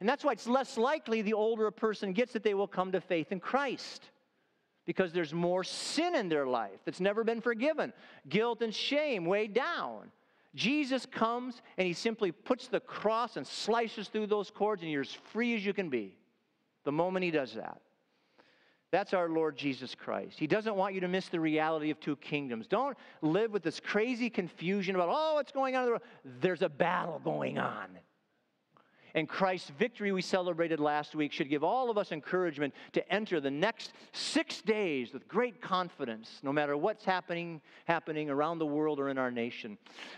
And that's why it's less likely the older a person gets that they will come to faith in Christ. Because there's more sin in their life that's never been forgiven, guilt and shame weighed down. Jesus comes and he simply puts the cross and slices through those cords, and you're as free as you can be the moment he does that. That's our Lord Jesus Christ. He doesn't want you to miss the reality of two kingdoms. Don't live with this crazy confusion about, oh, what's going on in the world. There's a battle going on. And Christ's victory we celebrated last week should give all of us encouragement to enter the next six days with great confidence, no matter what's happening, happening around the world or in our nation.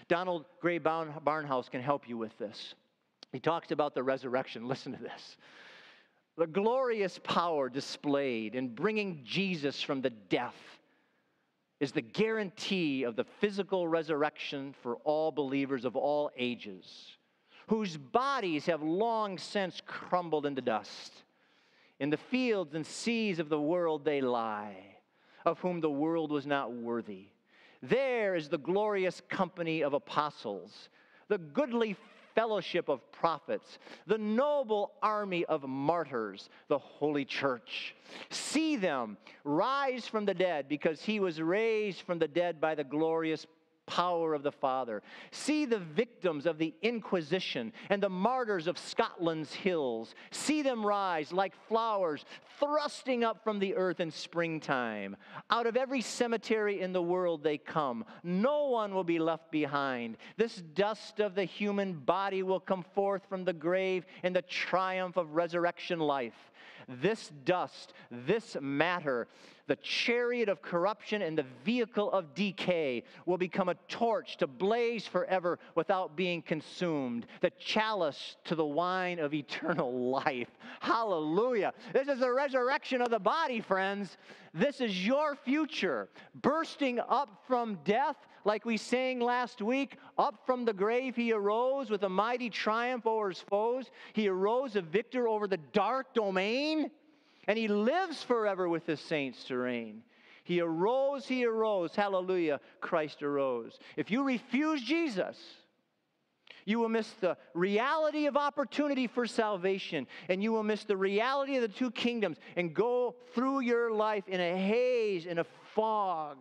Donald Grey Barnhouse can help you with this. He talks about the resurrection. Listen to this. The glorious power displayed in bringing Jesus from the death is the guarantee of the physical resurrection for all believers of all ages, whose bodies have long since crumbled into dust. In the fields and seas of the world they lie, of whom the world was not worthy. There is the glorious company of apostles, the goodly fellowship of prophets, the noble army of martyrs, the holy church. See them rise from the dead because he was raised from the dead by the glorious power of the Father. See the victims of the Inquisition and the martyrs of Scotland's hills. See them rise like flowers thrusting up from the earth in springtime. Out of every cemetery in the world they come. No one will be left behind. This dust of the human body will come forth from the grave in the triumph of resurrection life. This dust, this matter, the chariot of corruption and the vehicle of decay will become a torch to blaze forever without being consumed, the chalice to the wine of eternal life. Hallelujah. This is the resurrection of the body, friends. This is your future, bursting up from death. Like we sang last week, up from the grave he arose with a mighty triumph over his foes. He arose a victor over the dark domain and he lives forever with his saints to reign. He arose, he arose. Hallelujah, Christ arose. If you refuse Jesus, you will miss the reality of opportunity for salvation, and you will miss the reality of the two kingdoms and go through your life in a haze, in a fog,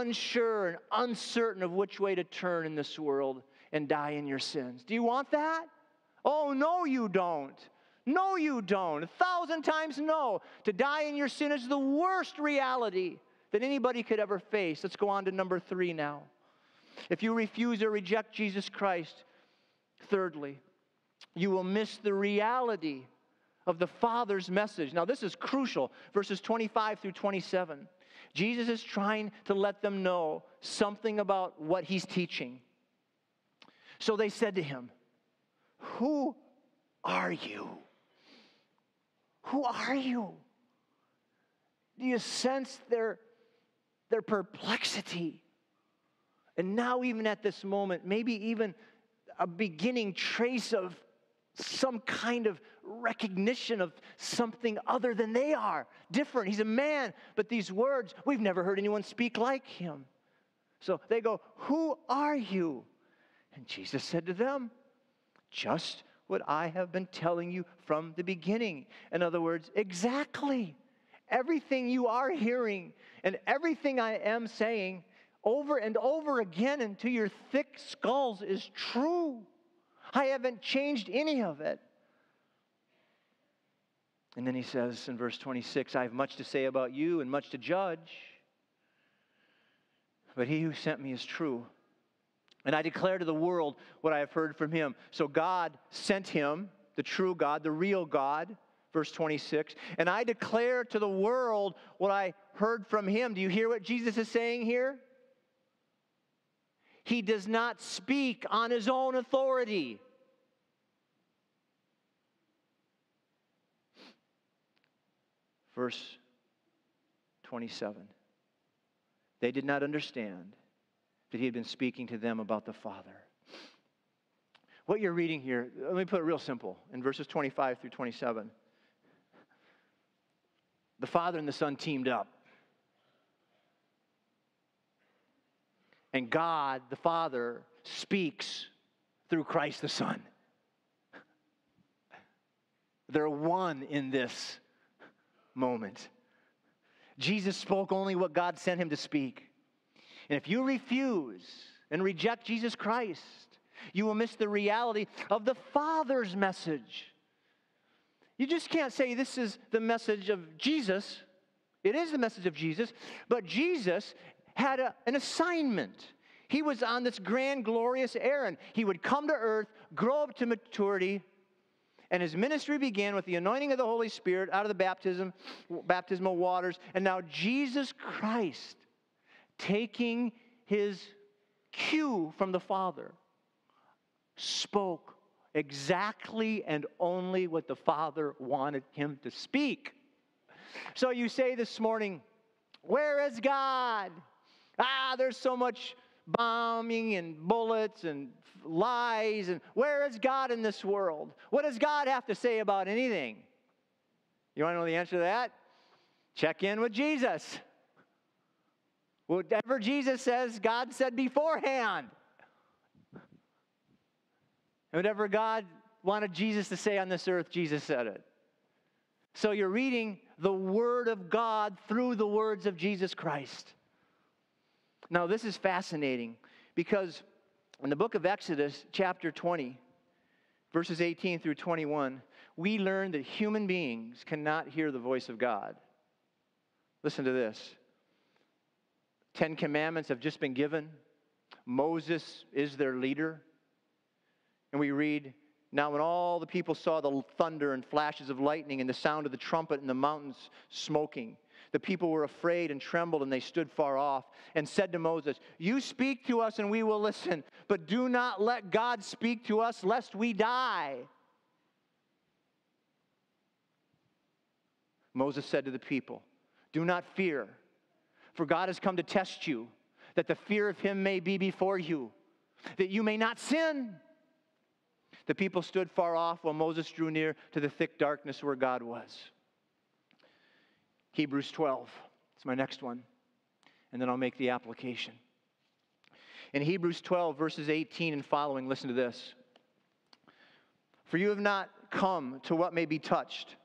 unsure and uncertain of which way to turn in this world and die in your sins. Do you want that? Oh, no, you don't. No, you don't. A thousand times no. To die in your sin is the worst reality that anybody could ever face. Let's go on to number three now. If you refuse or reject Jesus Christ, thirdly, you will miss the reality of the Father's message. Now, this is crucial, verses 25 through 27. Jesus is trying to let them know something about what he's teaching. So they said to him, Who are you? Who are you? Do you sense their, their perplexity? And now, even at this moment, maybe even a beginning trace of some kind of recognition of something other than they are, different. He's a man, but these words, we've never heard anyone speak like him. So they go, Who are you? And Jesus said to them, Just what I have been telling you from the beginning. In other words, exactly everything you are hearing and everything I am saying over and over again into your thick skulls is true. I haven't changed any of it. And then he says in verse 26 I have much to say about you and much to judge, but he who sent me is true and I declare to the world what I have heard from him. So God sent him, the true God, the real God, verse 26. And I declare to the world what I heard from him. Do you hear what Jesus is saying here? He does not speak on his own authority. Verse 27. They did not understand that he had been speaking to them about the Father. What you're reading here, let me put it real simple in verses 25 through 27. The Father and the Son teamed up. And God, the Father, speaks through Christ the Son. They're one in this moment. Jesus spoke only what God sent him to speak. And if you refuse and reject Jesus Christ, you will miss the reality of the Father's message. You just can't say this is the message of Jesus. It is the message of Jesus, but Jesus had a, an assignment. He was on this grand, glorious errand. He would come to earth, grow up to maturity, and his ministry began with the anointing of the Holy Spirit out of the baptism, baptismal waters. And now Jesus Christ taking his cue from the Father, spoke exactly and only what the Father wanted him to speak. So you say this morning, Where is God? Ah, there's so much bombing and bullets and lies. And where is God in this world? What does God have to say about anything? You want to know the answer to that? Check in with Jesus. Whatever Jesus says, God said beforehand. And whatever God wanted Jesus to say on this earth, Jesus said it. So you're reading the Word of God through the words of Jesus Christ. Now, this is fascinating because in the book of Exodus, chapter 20, verses 18 through 21, we learn that human beings cannot hear the voice of God. Listen to this Ten Commandments have just been given. Moses is their leader. And we read, Now when all the people saw the thunder and flashes of lightning and the sound of the trumpet and the mountains smoking, the people were afraid and trembled, and they stood far off and said to Moses, You speak to us, and we will listen, but do not let God speak to us, lest we die. Moses said to the people, Do not fear, for God has come to test you, that the fear of him may be before you, that you may not sin. The people stood far off while Moses drew near to the thick darkness where God was. Hebrews 12. It's my next one. And then I'll make the application. In Hebrews 12, verses 18 and following, listen to this. For you have not come to what may be touched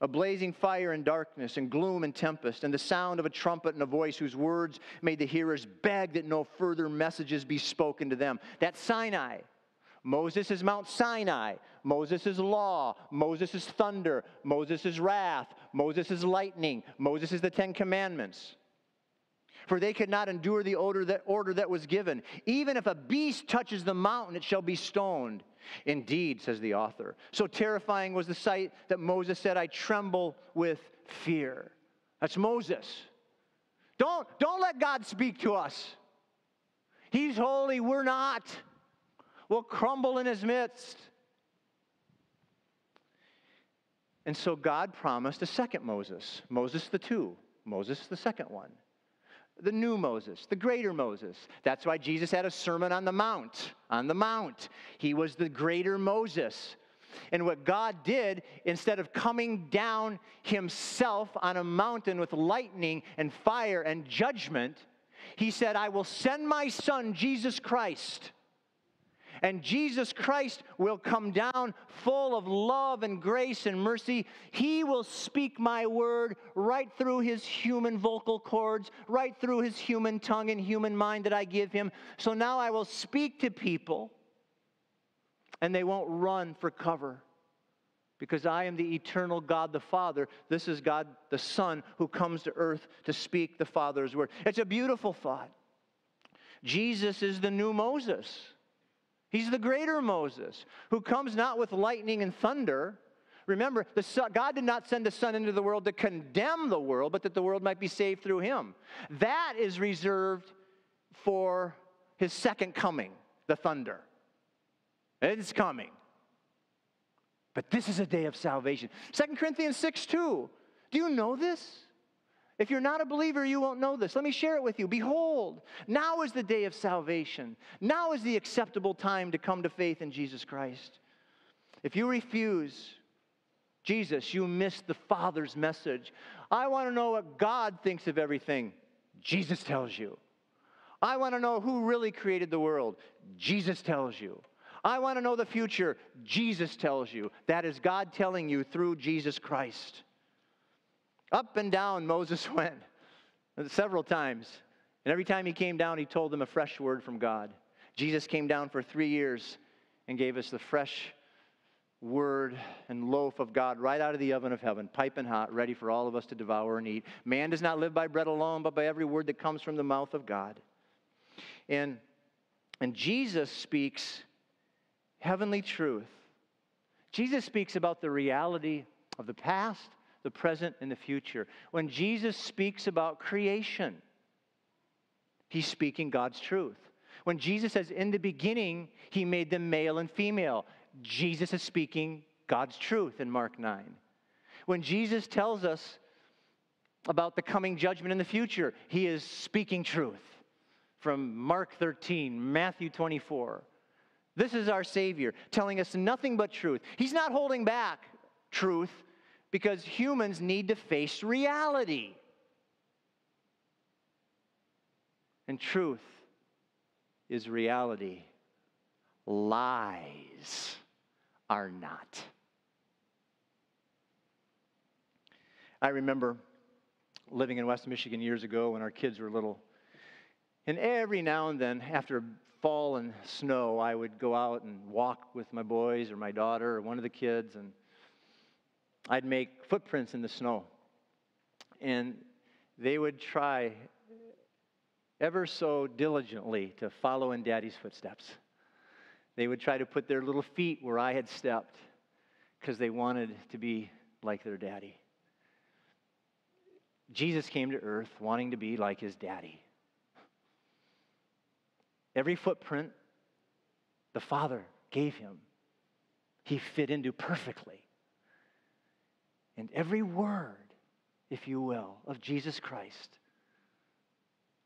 a blazing fire and darkness, and gloom and tempest, and the sound of a trumpet and a voice whose words made the hearers beg that no further messages be spoken to them. That's Sinai. Moses is Mount Sinai. Moses is law. Moses is thunder. Moses is wrath. Moses is lightning. Moses is the Ten Commandments. For they could not endure the order that, order that was given. Even if a beast touches the mountain, it shall be stoned. Indeed, says the author, so terrifying was the sight that Moses said, I tremble with fear. That's Moses. Don't, don't let God speak to us. He's holy, we're not We'll crumble in his midst. And so God promised a second Moses, Moses the two, Moses the second one, the new Moses, the greater Moses. That's why Jesus had a sermon on the mount, on the mount. He was the greater Moses. And what God did, instead of coming down himself on a mountain with lightning and fire and judgment, he said, I will send my son, Jesus Christ and Jesus Christ will come down full of love and grace and mercy. He will speak my word right through his human vocal cords, right through his human tongue and human mind that I give him. So now I will speak to people and they won't run for cover because I am the eternal God the Father. This is God the Son who comes to earth to speak the Father's word. It's a beautiful thought. Jesus is the new Moses. He's the greater Moses who comes not with lightning and thunder. Remember, son, God did not send the Son into the world to condemn the world, but that the world might be saved through him. That is reserved for his second coming, the thunder. It's coming. But this is a day of salvation. 2 Corinthians 6 2. Do you know this? If you're not a believer, you won't know this. Let me share it with you. Behold, now is the day of salvation. Now is the acceptable time to come to faith in Jesus Christ. If you refuse Jesus, you miss the Father's message. I want to know what God thinks of everything. Jesus tells you. I want to know who really created the world. Jesus tells you. I want to know the future. Jesus tells you. That is God telling you through Jesus Christ. Up and down Moses went several times. And every time he came down, he told them a fresh word from God. Jesus came down for three years and gave us the fresh word and loaf of God right out of the oven of heaven, piping hot, ready for all of us to devour and eat. Man does not live by bread alone, but by every word that comes from the mouth of God. And, and Jesus speaks heavenly truth. Jesus speaks about the reality of the past, the present, and the future. When Jesus speaks about creation, he's speaking God's truth. When Jesus says, In the beginning, he made them male and female, Jesus is speaking God's truth in Mark 9. When Jesus tells us about the coming judgment in the future, he is speaking truth from Mark 13, Matthew 24. This is our Savior telling us nothing but truth. He's not holding back truth, because humans need to face reality. And truth is reality, lies are not. I remember living in West Michigan years ago when our kids were little. And every now and then, after a fall and snow, I would go out and walk with my boys or my daughter or one of the kids, and I'd make footprints in the snow. And they would try ever so diligently to follow in Daddy's footsteps. They would try to put their little feet where I had stepped because they wanted to be like their daddy. Jesus came to earth wanting to be like his daddy. Every footprint the Father gave him, he fit into perfectly. And every word, if you will, of Jesus Christ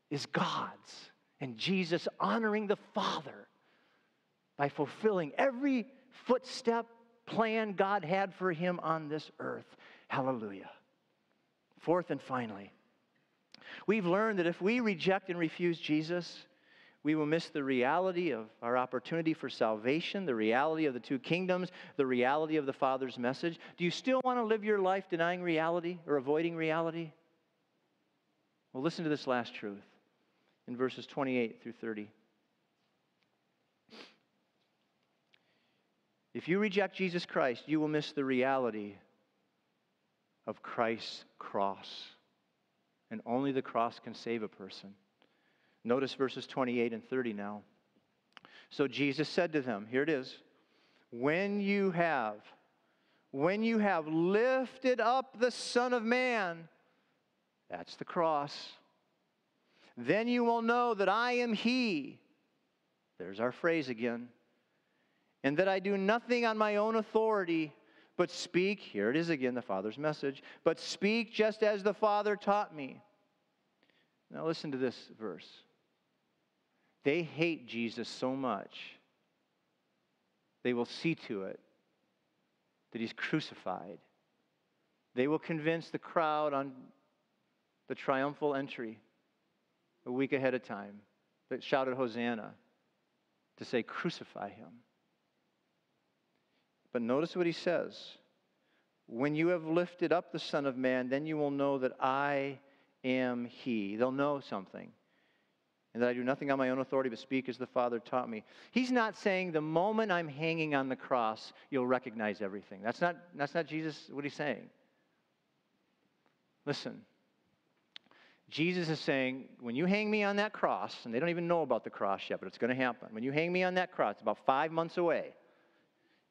is God's. And Jesus honoring the Father by fulfilling every footstep plan God had for him on this earth. Hallelujah. Fourth and finally, we've learned that if we reject and refuse Jesus, we will miss the reality of our opportunity for salvation, the reality of the two kingdoms, the reality of the Father's message. Do you still want to live your life denying reality or avoiding reality? Well, listen to this last truth in verses 28 through 30. If you reject Jesus Christ, you will miss the reality of Christ's cross. And only the cross can save a person. Notice verses 28 and 30 now. So Jesus said to them, here it is, when you have, when you have lifted up the Son of Man, that's the cross, then you will know that I am He. There's our phrase again and that I do nothing on my own authority, but speak, here it is again, the Father's message, but speak just as the Father taught me. Now listen to this verse. They hate Jesus so much, they will see to it that he's crucified. They will convince the crowd on the triumphal entry a week ahead of time that shouted Hosanna to say, Crucify him. But notice what he says. When you have lifted up the Son of Man, then you will know that I am He. They'll know something. And that I do nothing on my own authority but speak as the Father taught me. He's not saying the moment I'm hanging on the cross, you'll recognize everything. That's not, that's not Jesus, what he's saying. Listen. Jesus is saying, when you hang me on that cross, and they don't even know about the cross yet, but it's going to happen. When you hang me on that cross, it's about five months away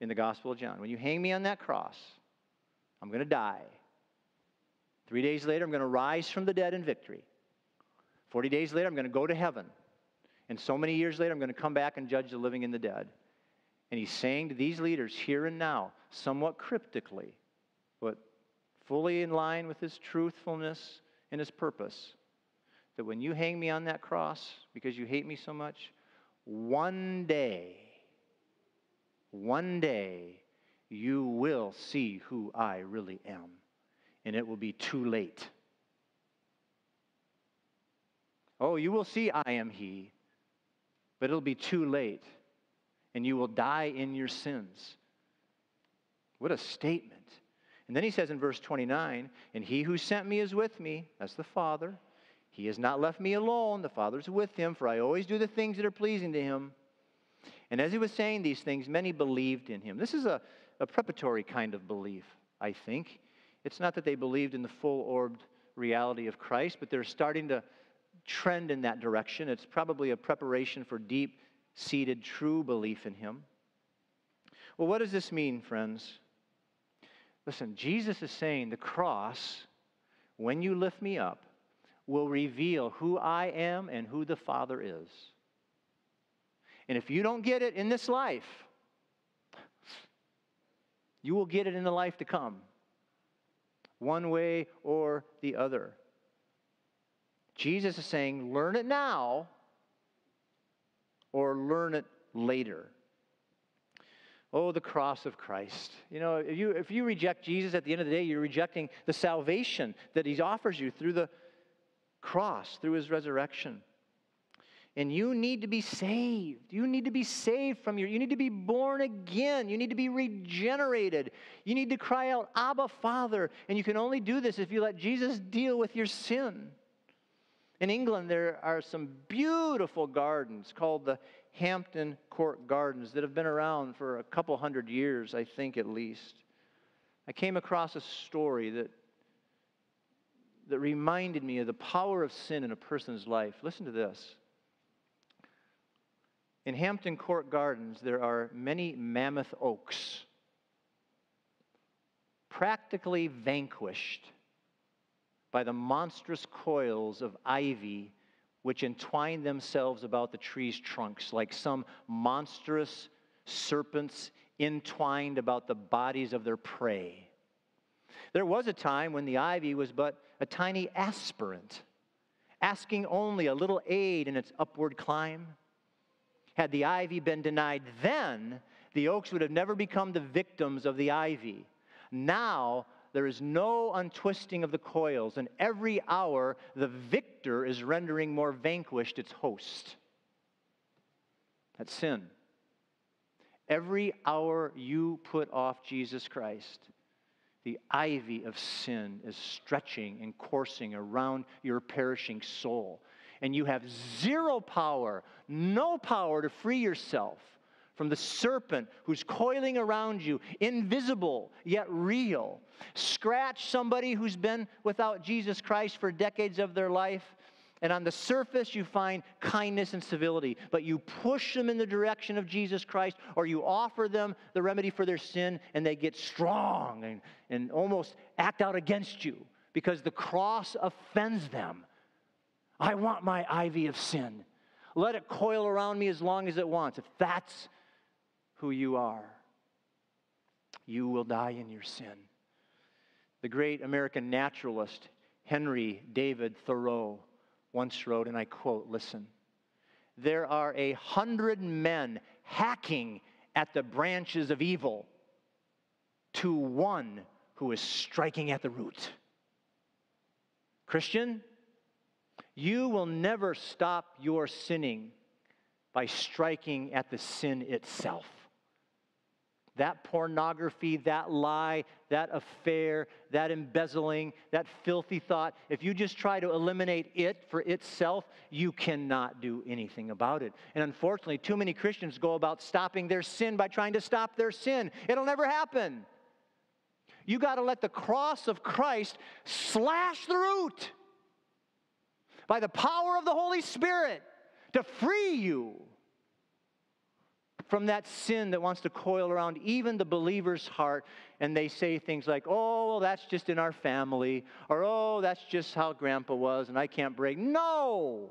in the Gospel of John. When you hang me on that cross, I'm going to die. Three days later, I'm going to rise from the dead in victory. 40 days later, I'm going to go to heaven. And so many years later, I'm going to come back and judge the living and the dead. And he's saying to these leaders here and now, somewhat cryptically, but fully in line with his truthfulness and his purpose, that when you hang me on that cross because you hate me so much, one day one day you will see who I really am, and it will be too late. Oh, you will see I am He, but it'll be too late, and you will die in your sins. What a statement. And then he says in verse 29 And he who sent me is with me, that's the Father. He has not left me alone, the Father's with him, for I always do the things that are pleasing to him. And as he was saying these things, many believed in him. This is a, a preparatory kind of belief, I think. It's not that they believed in the full orbed reality of Christ, but they're starting to trend in that direction. It's probably a preparation for deep seated, true belief in him. Well, what does this mean, friends? Listen, Jesus is saying the cross, when you lift me up, will reveal who I am and who the Father is. And if you don't get it in this life, you will get it in the life to come, one way or the other. Jesus is saying, learn it now or learn it later. Oh, the cross of Christ. You know, if you, if you reject Jesus at the end of the day, you're rejecting the salvation that he offers you through the cross, through his resurrection. And you need to be saved. You need to be saved from your, you need to be born again. You need to be regenerated. You need to cry out, Abba, Father. And you can only do this if you let Jesus deal with your sin. In England, there are some beautiful gardens called the Hampton Court Gardens that have been around for a couple hundred years, I think at least. I came across a story that, that reminded me of the power of sin in a person's life. Listen to this. In Hampton Court Gardens, there are many mammoth oaks, practically vanquished by the monstrous coils of ivy which entwine themselves about the tree's trunks like some monstrous serpents entwined about the bodies of their prey. There was a time when the ivy was but a tiny aspirant, asking only a little aid in its upward climb. Had the ivy been denied then, the oaks would have never become the victims of the ivy. Now, there is no untwisting of the coils, and every hour the victor is rendering more vanquished its host. That's sin. Every hour you put off Jesus Christ, the ivy of sin is stretching and coursing around your perishing soul. And you have zero power, no power to free yourself from the serpent who's coiling around you, invisible yet real. Scratch somebody who's been without Jesus Christ for decades of their life, and on the surface, you find kindness and civility, but you push them in the direction of Jesus Christ, or you offer them the remedy for their sin, and they get strong and, and almost act out against you because the cross offends them. I want my ivy of sin. Let it coil around me as long as it wants. If that's who you are, you will die in your sin. The great American naturalist Henry David Thoreau once wrote, and I quote, listen, there are a hundred men hacking at the branches of evil to one who is striking at the root. Christian, you will never stop your sinning by striking at the sin itself that pornography, that lie, that affair, that embezzling, that filthy thought, if you just try to eliminate it for itself, you cannot do anything about it. And unfortunately, too many Christians go about stopping their sin by trying to stop their sin. It'll never happen. You got to let the cross of Christ slash the root by the power of the Holy Spirit to free you from that sin that wants to coil around even the believer's heart. And they say things like, oh, well, that's just in our family, or oh, that's just how grandpa was, and I can't break. No!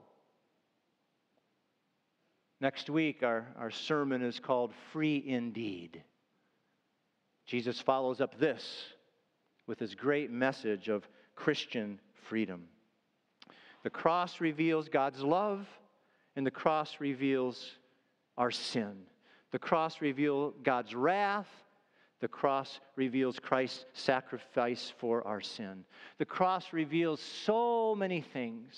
Next week, our, our sermon is called Free Indeed. Jesus follows up this with his great message of Christian freedom. The cross reveals God's love, and the cross reveals our sin. The cross reveals God's wrath. The cross reveals Christ's sacrifice for our sin. The cross reveals so many things.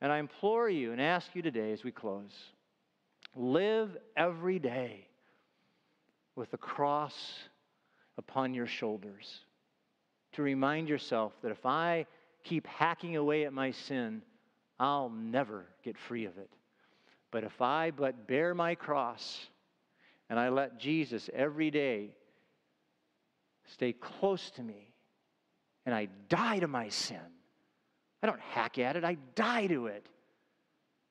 And I implore you and ask you today as we close live every day with the cross upon your shoulders. To remind yourself that if I keep hacking away at my sin, I'll never get free of it. But if I but bear my cross, and I let Jesus every day stay close to me, and I die to my sin. I don't hack at it, I die to it.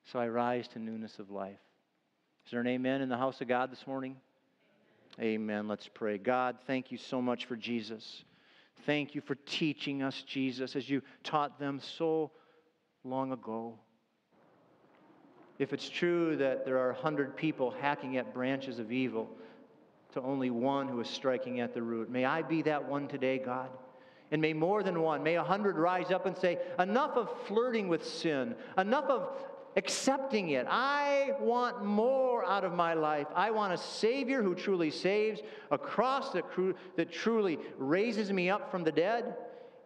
So I rise to newness of life. Is there an amen in the house of God this morning? Amen. Let's pray. God, thank you so much for Jesus. Thank you for teaching us, Jesus, as you taught them so long ago if it's true that there are a hundred people hacking at branches of evil to only one who is striking at the root, may I be that one today, God. And may more than one, may a hundred rise up and say, enough of flirting with sin, enough of accepting it. I want more out of my life. I want a Savior who truly saves, a cross that, cru- that truly raises me up from the dead,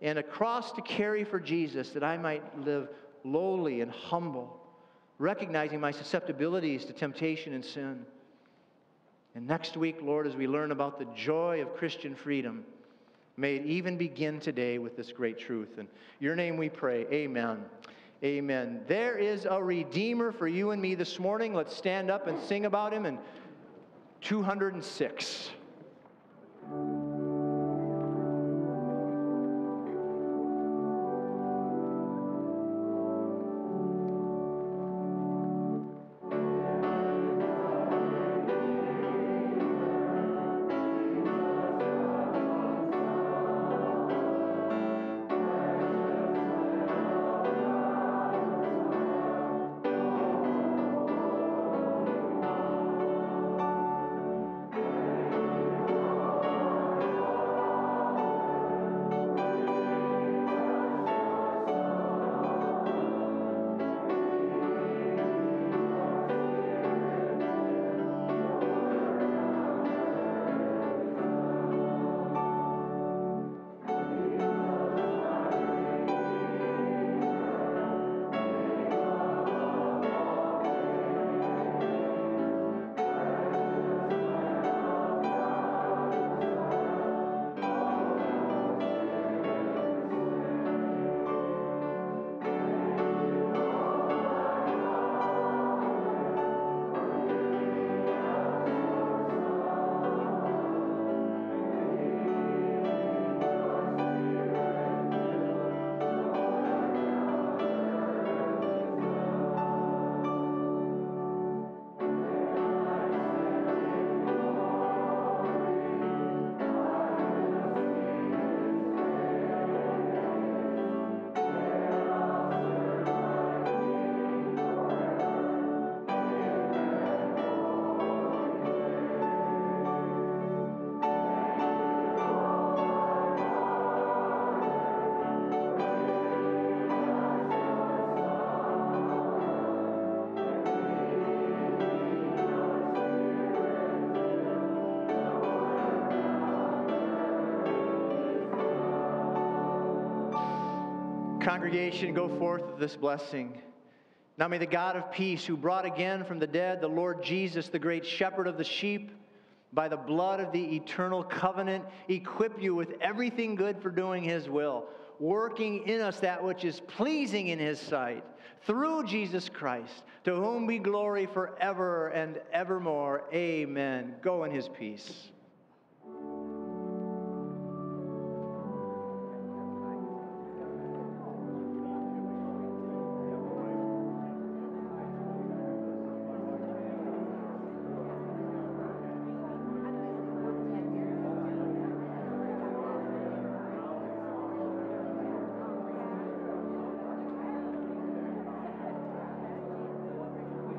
and a cross to carry for Jesus that I might live lowly and humble recognizing my susceptibilities to temptation and sin. And next week, Lord, as we learn about the joy of Christian freedom, may it even begin today with this great truth. In your name we pray. Amen. Amen. There is a Redeemer for you and me this morning. Let's stand up and sing about him in 206. Congregation, go forth with this blessing. Now may the God of peace, who brought again from the dead the Lord Jesus, the great shepherd of the sheep, by the blood of the eternal covenant, equip you with everything good for doing his will, working in us that which is pleasing in his sight, through Jesus Christ, to whom be glory forever and evermore. Amen. Go in his peace.